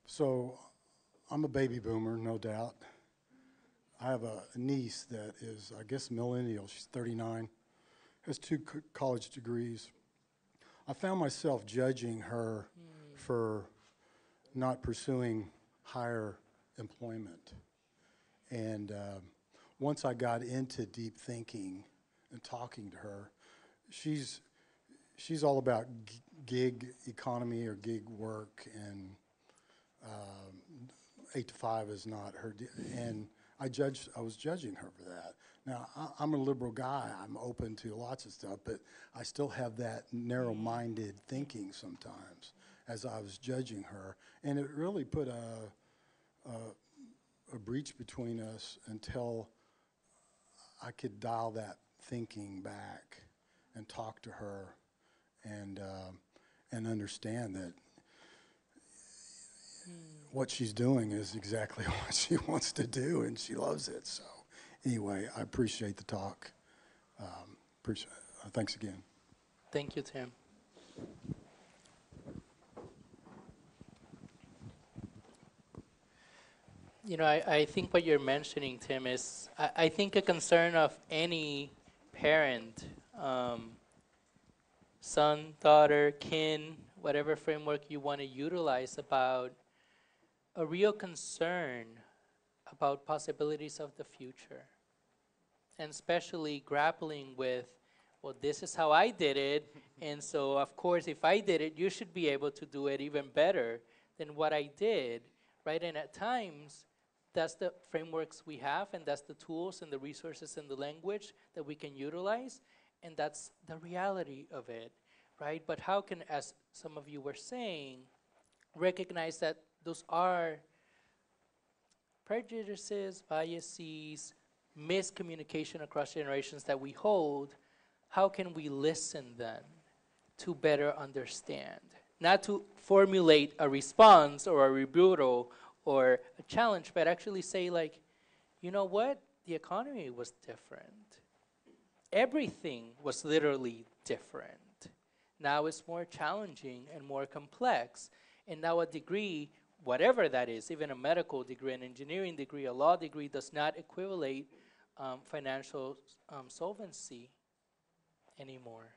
S7: so, I'm a baby boomer, no doubt. I have a niece that is, I guess, millennial. She's 39, has two co- college degrees. I found myself judging her for not pursuing higher employment. And um, once I got into deep thinking and talking to her, she's she's all about gig economy or gig work, and um, eight to five is not her. And I judged. I was judging her for that. Now I, I'm a liberal guy. I'm open to lots of stuff, but I still have that narrow-minded thinking sometimes. As I was judging her, and it really put a a breach between us until I could dial that thinking back and talk to her and um, and understand that what she's doing is exactly what she wants to do and she loves it. So anyway, I appreciate the talk. Um, appreciate, uh, thanks again.
S3: Thank you, Tim. You know, I, I think what you're mentioning, Tim, is I, I think a concern of any parent, um, son, daughter, kin, whatever framework you want to utilize about a real concern about possibilities of the future. And especially grappling with, well, this is how I did it, and so of course, if I did it, you should be able to do it even better than what I did, right? And at times, that's the frameworks we have, and that's the tools and the resources and the language that we can utilize, and that's the reality of it, right? But how can, as some of you were saying, recognize that those are prejudices, biases, miscommunication across generations that we hold, how can we listen then to better understand? Not to formulate a response or a rebuttal or a challenge, but actually say, like, you know what? The economy was different. Everything was literally different. Now it's more challenging and more complex. And now, a degree, whatever that is, even a medical degree, an engineering degree, a law degree, does not equivalent um, financial um, solvency anymore.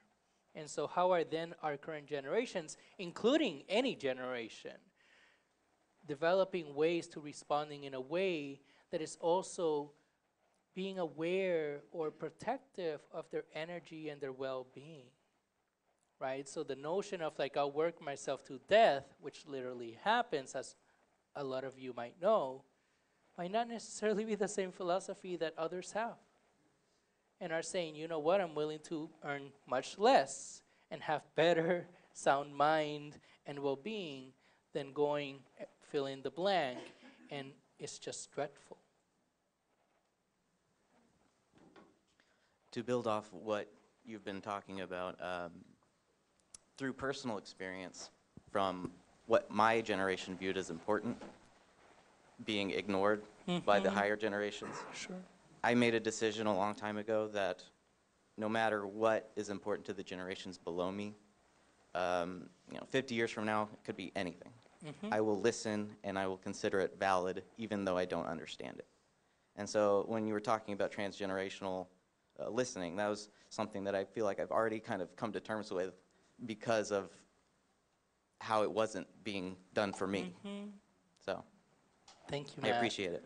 S3: And so, how are then our current generations, including any generation, developing ways to responding in a way that is also being aware or protective of their energy and their well-being? right? So the notion of like I'll work myself to death, which literally happens, as a lot of you might know, might not necessarily be the same philosophy that others have. And are saying, you know what, I'm willing to earn much less and have better sound mind and well being than going fill in the blank. And it's just dreadful.
S8: to build off what you've been talking about, um, through personal experience from what my generation viewed as important, being ignored by the higher generations,
S3: Sure.
S8: I made a decision a long time ago that no matter what is important to the generations below me, um, you know, 50 years from now, it could be anything. I will listen and I will consider it valid, even though I don't understand it. And so when you were talking about transgenerational uh, listening, that was something that I feel like I've already kind of come to terms with because of how it wasn't being done for me. So
S3: Thank you,
S8: I appreciate it.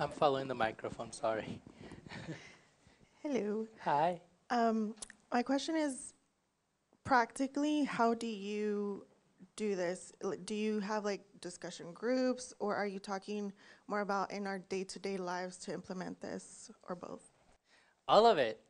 S3: I'm following the microphone, sorry.
S9: Hello.
S3: Hi.
S9: Um, my question is practically, how do you do this? Do you have like discussion groups or are you talking more about in our day to day lives to implement this or both?
S3: All of it.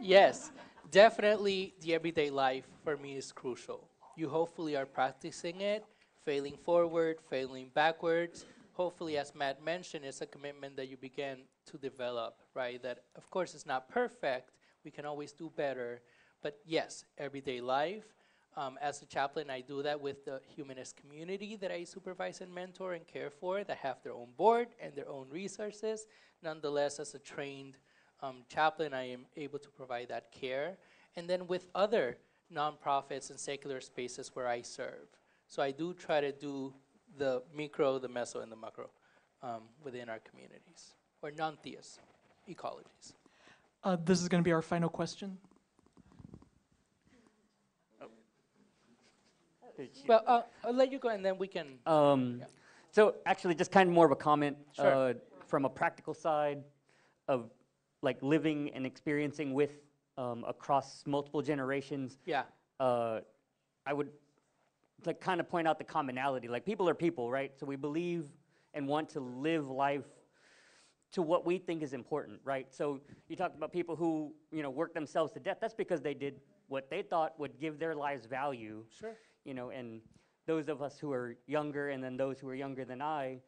S3: Yes, definitely the everyday life for me is crucial. You hopefully are practicing it, failing forward, failing backwards. Hopefully, as Matt mentioned, it's a commitment that you begin to develop, right? That, of course, it's not perfect. We can always do better. But yes, everyday life. Um, as a chaplain, I do that with the humanist community that I supervise and mentor and care for that have their own board and their own resources. Nonetheless, as a trained um, chaplain, I am able to provide that care. And then with other nonprofits and secular spaces where I serve. So I do try to do the micro, the meso, and the macro um, within our communities or non theist ecologies.
S10: Uh, this is going to be our final question.
S3: Well, uh, I'll let you go and then we can.
S11: Um,
S3: Yeah.
S11: So actually, just kind of more of a comment
S3: Sure.
S11: uh, from a practical side of like living and experiencing with um, across multiple generations.
S3: Yeah,
S11: Uh, I would like kind of point out the commonality. Like people are people, right? So we believe and want to live life to what we think is important, right? So you talked about people who you know work themselves to death. That's because they did what they thought would give their lives value
S3: sure.
S11: you know, and those of us who are younger and then those who are younger than I,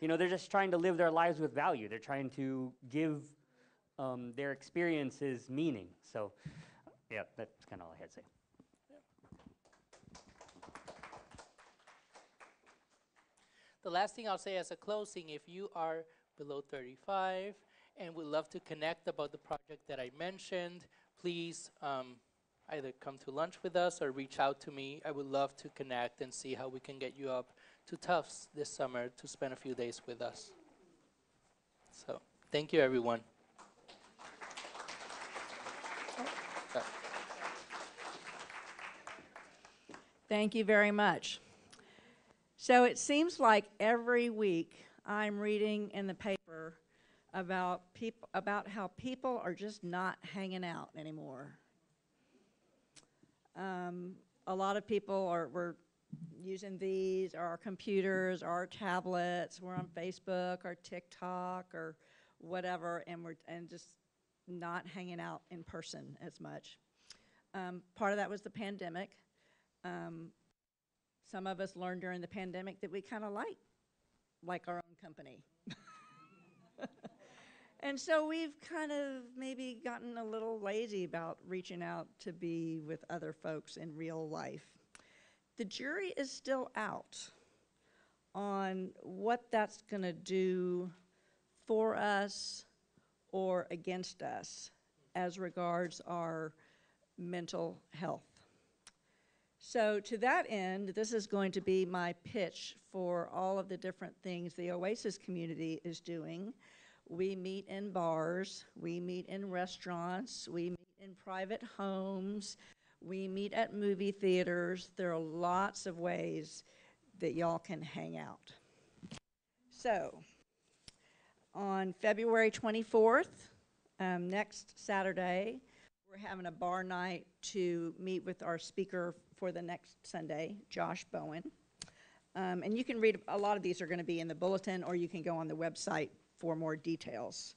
S11: you know, they're just trying to live their lives with value. They're trying to give um, their experiences meaning. So, yeah, that's kind of all I had to say.
S3: The last thing I'll say as a closing, if you are below 35 and would love to connect about the project that I mentioned, please um, either come to lunch with us or reach out to me. I would love to connect and see how we can get you up to Tufts this summer to spend a few days with us. So, thank you, everyone.
S1: Thank you very much. So it seems like every week I'm reading in the paper about people about how people are just not hanging out anymore. Um, a lot of people are we're using these, or our computers, our tablets. We're on Facebook or TikTok or whatever, and we're and just not hanging out in person as much. Um, part of that was the pandemic. Um, some of us learned during the pandemic that we kind of like like our own company. and so we've kind of maybe gotten a little lazy about reaching out to be with other folks in real life. The jury is still out on what that's going to do for us or against us as regards our mental health. So, to that end, this is going to be my pitch for all of the different things the Oasis community is doing. We meet in bars, we meet in restaurants, we meet in private homes, we meet at movie theaters. There are lots of ways that y'all can hang out. So, on February 24th, um, next Saturday, we're having a bar night to meet with our speaker for the next Sunday, Josh Bowen. Um, and you can read, a lot of these are going to be in the bulletin, or you can go on the website for more details.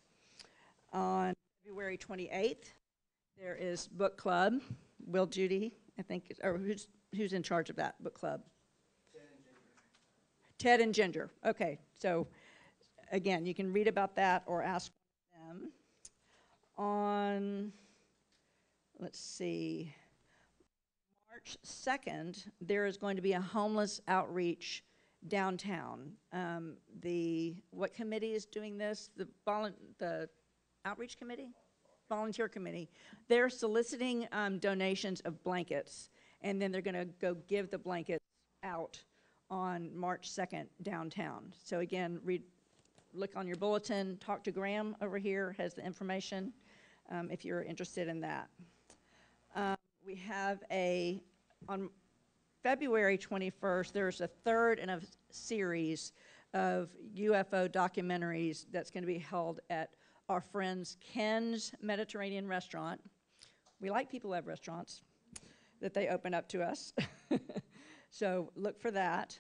S1: On February 28th, there is book club. Will Judy, I think, or who's, who's in charge of that book club? Ted and Ginger. Okay, so again, you can read about that or ask them. On, let's see, March 2nd, there is going to be a homeless outreach downtown. Um, the, what committee is doing this? The the outreach committee? Volunteer committee. They're soliciting um, donations of blankets, and then they're going to go give the blankets out on March 2nd downtown. So again, read, look on your bulletin, talk to Graham over here, has the information, um, if you're interested in that. We have a, on February 21st, there's a third in a series of UFO documentaries that's going to be held at our friends Ken's Mediterranean Restaurant. We like people who have restaurants that they open up to us. so look for that.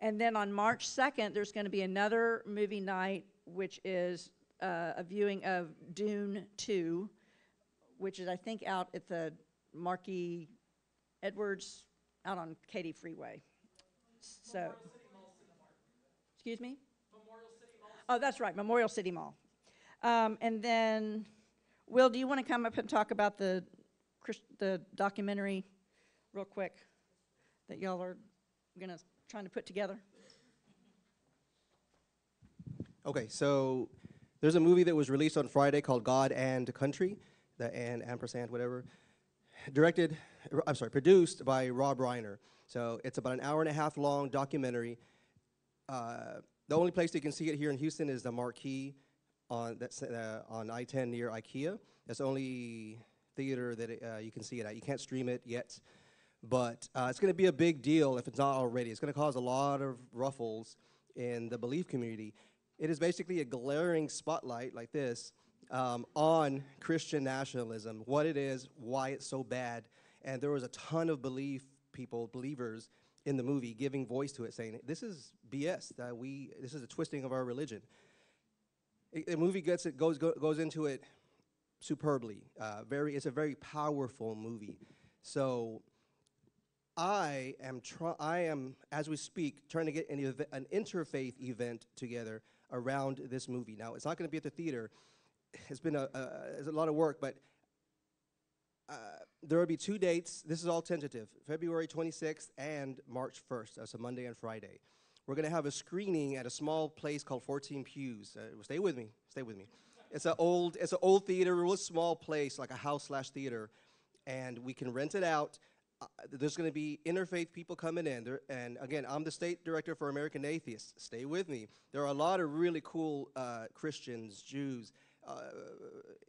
S1: And then on March 2nd, there's going to be another movie night, which is uh, a viewing of Dune 2, which is, I think, out at the Marquee Edwards, out on Katy Freeway. So. Excuse me? Oh, that's right, Memorial City Mall. Um, and then, Will, do you want to come up and talk about the, the documentary real quick that y'all are gonna, trying to put together?
S12: Okay, so there's a movie that was released on Friday called God and Country, the and ampersand whatever, directed, I'm sorry, produced by Rob Reiner. So it's about an hour and a half long documentary. Uh, the only place you can see it here in Houston is the Marquee on uh, on I-10 near IKEA. That's the only theater that it, uh, you can see it at. You can't stream it yet, but uh, it's going to be a big deal if it's not already. It's going to cause a lot of ruffles in the belief community. It is basically a glaring spotlight like this um, on Christian nationalism, what it is, why it's so bad, and there was a ton of belief people, believers in the movie, giving voice to it, saying this is BS. That we this is a twisting of our religion. It- the movie gets it goes go, goes into it superbly. Uh, very, it's a very powerful movie. So I am try- I am as we speak trying to get an, an interfaith event together around this movie. Now it's not going to be at the theater. It's been a, a a lot of work, but uh, there will be two dates. This is all tentative: February 26th and March 1st. That's a Monday and Friday. We're going to have a screening at a small place called 14 Pews. Uh, stay with me. Stay with me. It's an old it's an old theater, real small place, like a house slash theater, and we can rent it out. Uh, there's going to be interfaith people coming in. There, and again, I'm the state director for American Atheists. Stay with me. There are a lot of really cool uh, Christians, Jews, uh,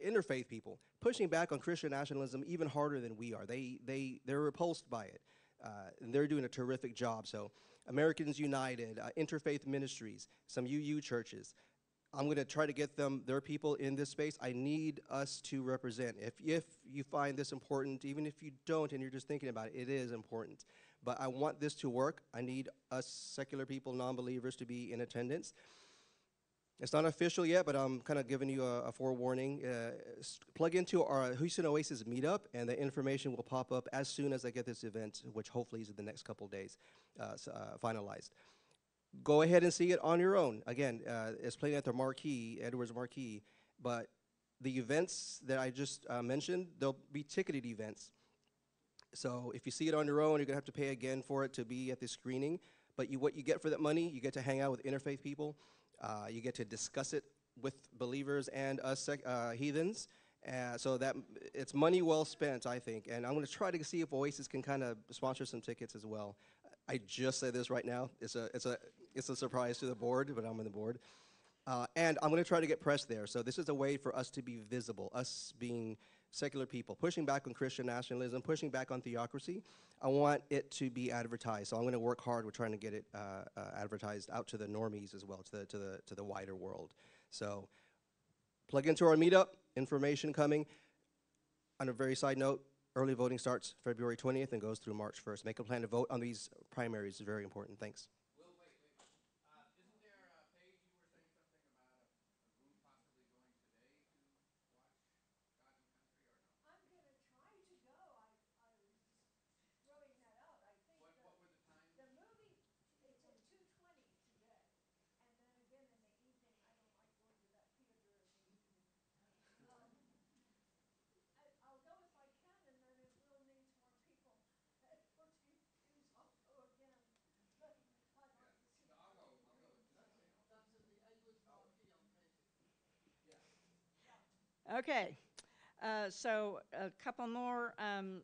S12: interfaith people pushing back on Christian nationalism even harder than we are. They, they, they're repulsed by it. Uh, and they're doing a terrific job. So, Americans United, uh, Interfaith Ministries, some UU churches, I'm going to try to get them, their people in this space. I need us to represent. If, if you find this important, even if you don't and you're just thinking about it, it is important. But I want this to work. I need us secular people, non believers, to be in attendance. It's not official yet, but I'm kind of giving you a, a forewarning. Uh, plug into our Houston Oasis meetup, and the information will pop up as soon as I get this event, which hopefully is in the next couple days, uh, uh, finalized go ahead and see it on your own. Again, uh, it's playing at the Marquee, Edwards Marquee, but the events that I just uh, mentioned, they'll be ticketed events. So if you see it on your own, you're gonna have to pay again for it to be at the screening. But you, what you get for that money, you get to hang out with interfaith people. Uh, you get to discuss it with believers and us uh, heathens. Uh, so that it's money well spent, I think. And I'm going to try to see if Oasis can kind of sponsor some tickets as well. I just say this right now. It's a it's a it's a surprise to the board, but I'm on the board. Uh, and I'm going to try to get press there. So this is a way for us to be visible, us being secular people, pushing back on Christian nationalism, pushing back on theocracy. I want it to be advertised. So I'm going to work hard with trying to get it uh, uh, advertised out to the normies as well, to the to the to the wider world. So plug into our meetup. Information coming. On a very side note, early voting starts February 20th and goes through March 1st. Make a plan to vote on these primaries. is very important. Thanks.
S1: Okay, uh, so a couple more. Um,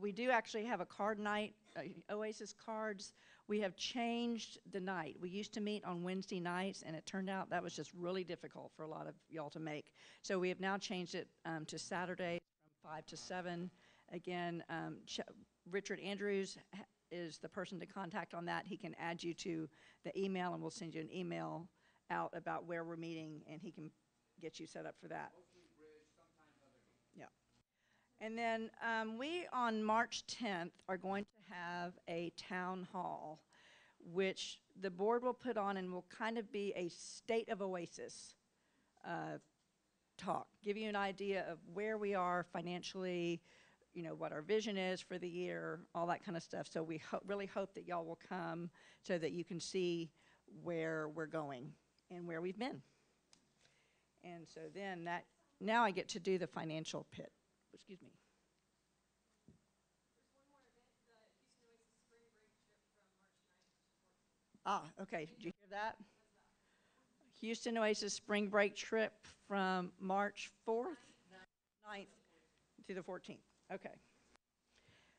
S1: we do actually have a card night, uh, Oasis cards. We have changed the night. We used to meet on Wednesday nights, and it turned out that was just really difficult for a lot of y'all to make. So we have now changed it um, to Saturday from 5 to 7. Again, um, Ch- Richard Andrews is the person to contact on that. He can add you to the email, and we'll send you an email out about where we're meeting, and he can get you set up for that. And then um, we, on March 10th, are going to have a town hall, which the board will put on and will kind of be a state of Oasis uh, talk, give you an idea of where we are financially, you know, what our vision is for the year, all that kind of stuff. So we ho- really hope that y'all will come so that you can see where we're going and where we've been. And so then that, now I get to do the financial pit. Excuse me. Ah, okay. Did you hear that? Houston Oasis spring break trip from March 4th, 9th to the 14th. Okay.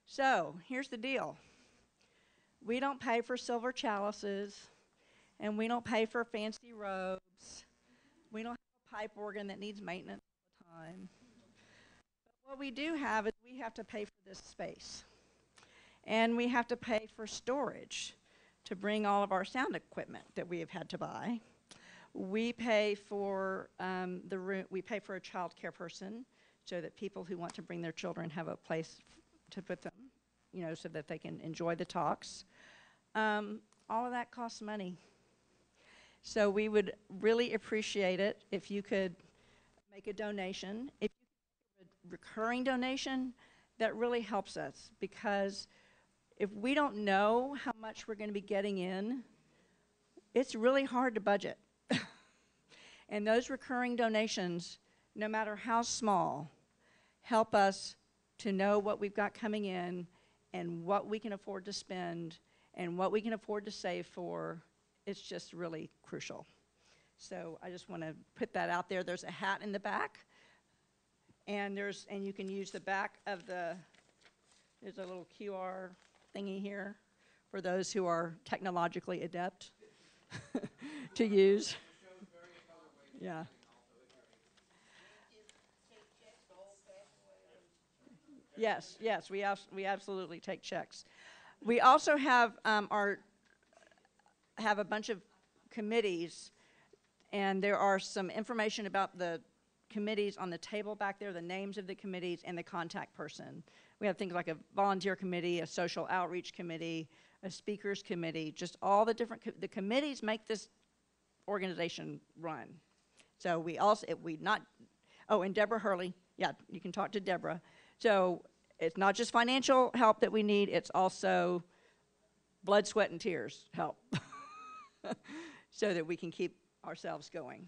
S1: So here's the deal we don't pay for silver chalices, and we don't pay for fancy robes. We don't have a pipe organ that needs maintenance all the time. What we do have is we have to pay for this space. And we have to pay for storage to bring all of our sound equipment that we have had to buy. We pay for um, the room, we pay for a child care person so that people who want to bring their children have a place to put them, you know, so that they can enjoy the talks. Um, all of that costs money. So we would really appreciate it if you could make a donation. If you could make a recurring donation, that really helps us because if we don't know how much we're going to be getting in, it's really hard to budget. and those recurring donations, no matter how small, help us to know what we've got coming in and what we can afford to spend and what we can afford to save for. It's just really crucial. So I just want to put that out there. There's a hat in the back, and there's and you can use the back of the. There's a little QR thingy here for those who are technologically adept to use. Yeah. Yes, yes, we we absolutely take checks. We also have um, our have a bunch of committees, and there are some information about the committees on the table back there, the names of the committees and the contact person. We have things like a volunteer committee, a social outreach committee, a speakers committee, just all the different co- the committees make this organization run. So we also we not oh and Deborah Hurley, yeah, you can talk to Deborah. So it's not just financial help that we need, it's also blood, sweat, and tears help so that we can keep ourselves going.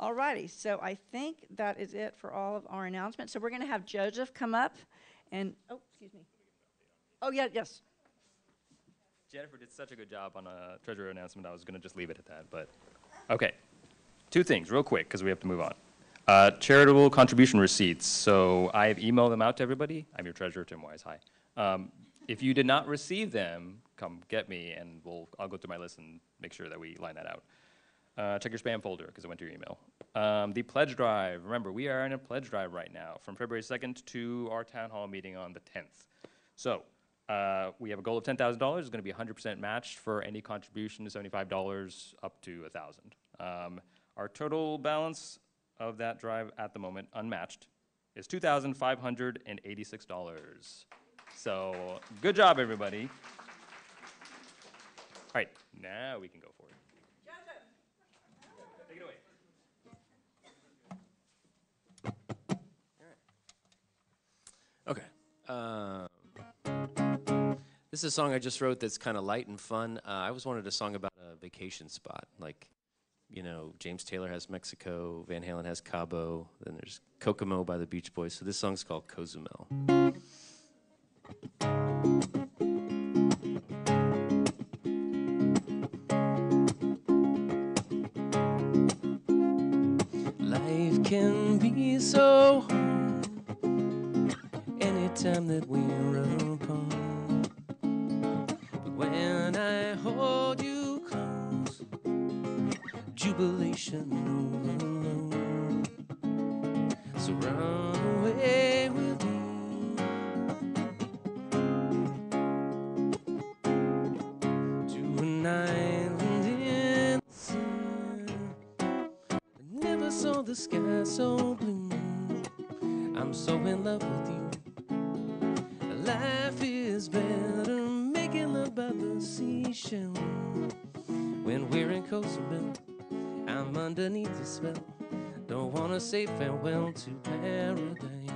S1: All righty, so I think that is it for all of our announcements. So we're going to have Joseph come up and, oh, excuse me. Oh, yeah, yes.
S13: Jennifer did such a good job on a treasurer announcement. I was going to just leave it at that, but okay. Two things, real quick, because we have to move on. Uh, charitable contribution receipts. So I have emailed them out to everybody. I'm your treasurer, Tim Wise. Hi. Um, if you did not receive them, come get me, and we'll I'll go through my list and make sure that we line that out. Uh, check your spam folder because it went to your email. Um, the pledge drive. Remember, we are in a pledge drive right now from February 2nd to our town hall meeting on the 10th. So uh, we have a goal of $10,000. It's going to be 100% matched for any contribution to $75 up to 1000 um, Our total balance of that drive at the moment, unmatched, is $2,586. So good job, everybody. All right, now we can go for it. Take it away.
S2: Okay. Um, this is a song I just wrote that's kind of light and fun. Uh, I always wanted a song about a vacation spot. Like, you know, James Taylor has Mexico, Van Halen has Cabo, then there's Kokomo by the Beach Boys. So this song's called Cozumel. Anytime that we're apart. But when I hold you close, jubilation overload. So run away farewell to paradise.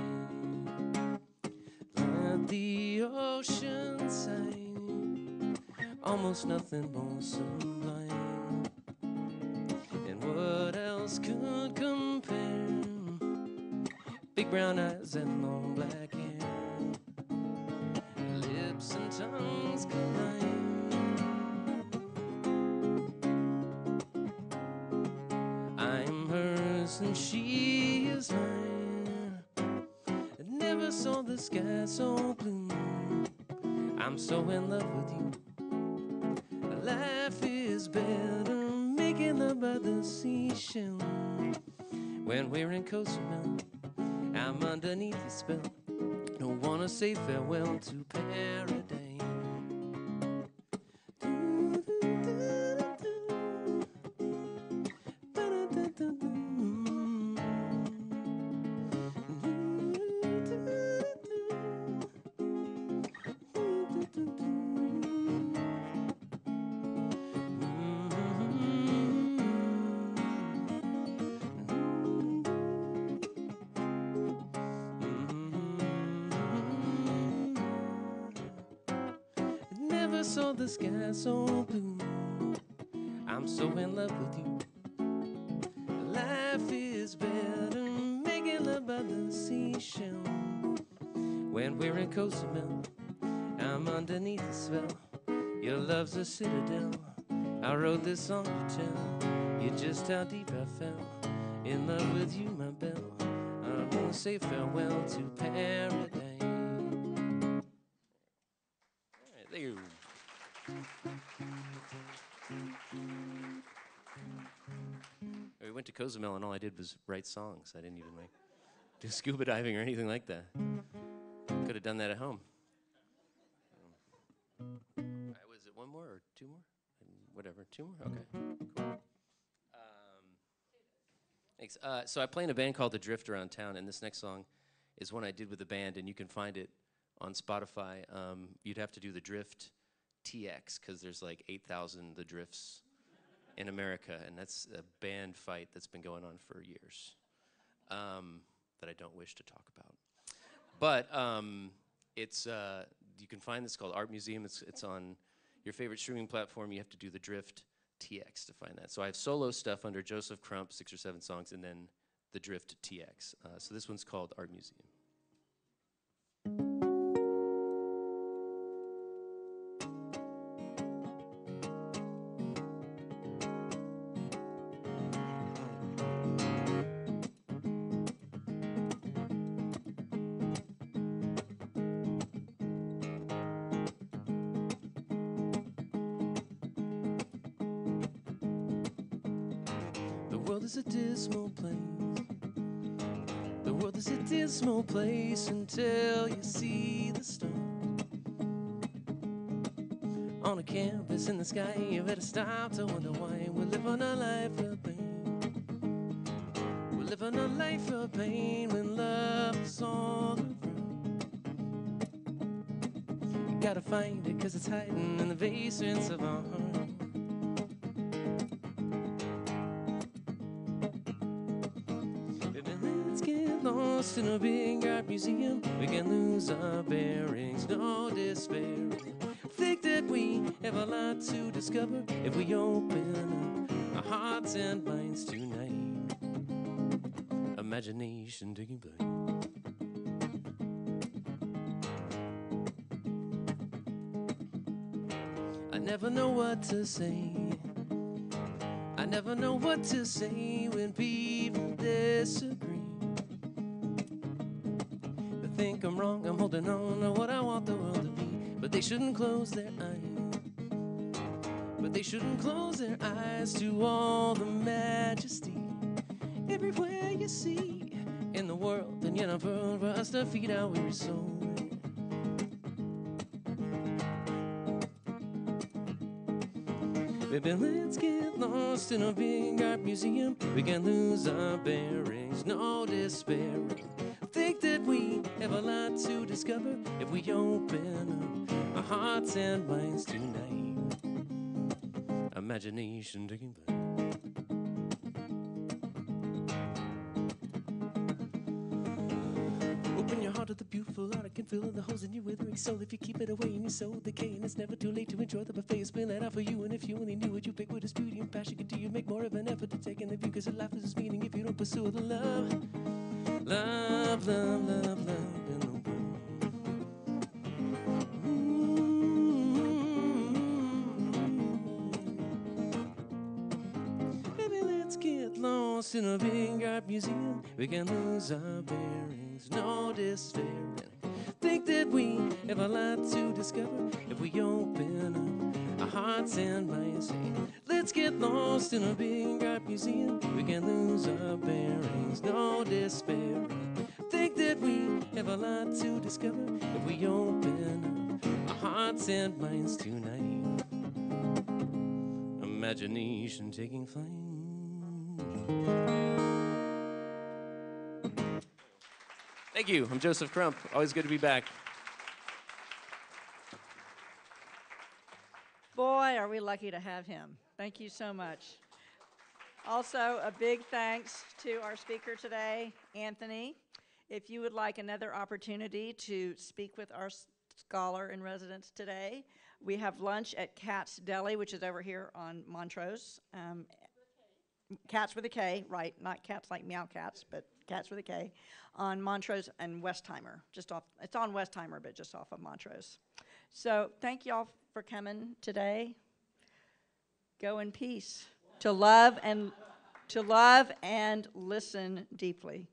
S2: Let the ocean side, almost nothing more sublime. And what else could compare? Big brown eyes and long black sky so blue. I'm so in love with you. Life is better making love by the seashell. When we're in Cozumel, I'm underneath your spell. Don't wanna say farewell to Never saw the sky so blue. I'm so in love with you. Life is better making love by the seashell. When we're in Cozumel, I'm underneath the spell. Your love's a citadel. I wrote this song to tell you just how deep I fell. In love with you, my belle. I won't say farewell to paradise. Cozumel and all I did was write songs. I didn't even like do scuba diving or anything like that. Could have done that at home. Right, was it one more or two more? Whatever, two more. Okay. Cool. Um, thanks. Uh, so I play in a band called The Drift around town, and this next song is one I did with the band, and you can find it on Spotify. Um, you'd have to do The Drift TX because there's like 8,000 The Drifts in America, and that's a band fight that's been going on for years um, that I don't wish to talk about. But um, it's uh, you can find this called Art Museum. It's it's on your favorite streaming platform, you have to do the Drift TX to find that. So I have solo stuff under Joseph Crump, six or seven songs, and then the Drift TX. Uh, so this one's called Art Museum. Sky, you better stop to wonder why we live on a life of pain. We live on a life of pain when love is all around. You gotta find it, cause it's hiding in the basements of our heart. Lost in a big art museum. We can lose our bearings, no despair. Discover if we open up our hearts and minds tonight. Imagination taking flight. I never know what to say. I never know what to say when people disagree. They think I'm wrong, I'm holding on to what I want the world to be. But they shouldn't close their eyes. But they shouldn't close their eyes to all the majesty everywhere you see in the world. And yet, world for us to feed our weary soul. Baby, let's get lost in a big art museum. We can lose our bearings, no despair. Think that we have a lot to discover if we open up our hearts and minds tonight. Imagination taking flight. Open your heart to the beautiful art. I can feel the holes in your withering soul. If you keep it away in your soul, decay, and it's never too late to enjoy the buffet. It's been laid out for you, and if you only knew what you pick with its beauty and passion, could do you make more of an effort to take in the view. Cause life is its meaning if you don't pursue the love. Love, love, love, love. Lost in a big art museum. We can lose our bearings, no despairing. Think that we have a lot to discover if we open up our hearts and minds. Let's get lost in a big art museum. We can lose our bearings, no despair. Think that we have a lot to discover if we open up our hearts and minds tonight imagination taking flight. Thank you. I'm Joseph Crump. Always good to be back.
S1: Boy, are we lucky to have him. Thank you so much. Also, a big thanks to our speaker today, Anthony. If you would like another opportunity to speak with our scholar in residence today, we have lunch at Katz's Deli, which is over here on Montrose. Um, Cats with a K, right? Not cats like meow cats, but cats with a K, on Montrose and Westheimer. Just off, it's on Westheimer, but just off of Montrose. So thank y'all for coming today. Go in peace to love and to love and listen deeply.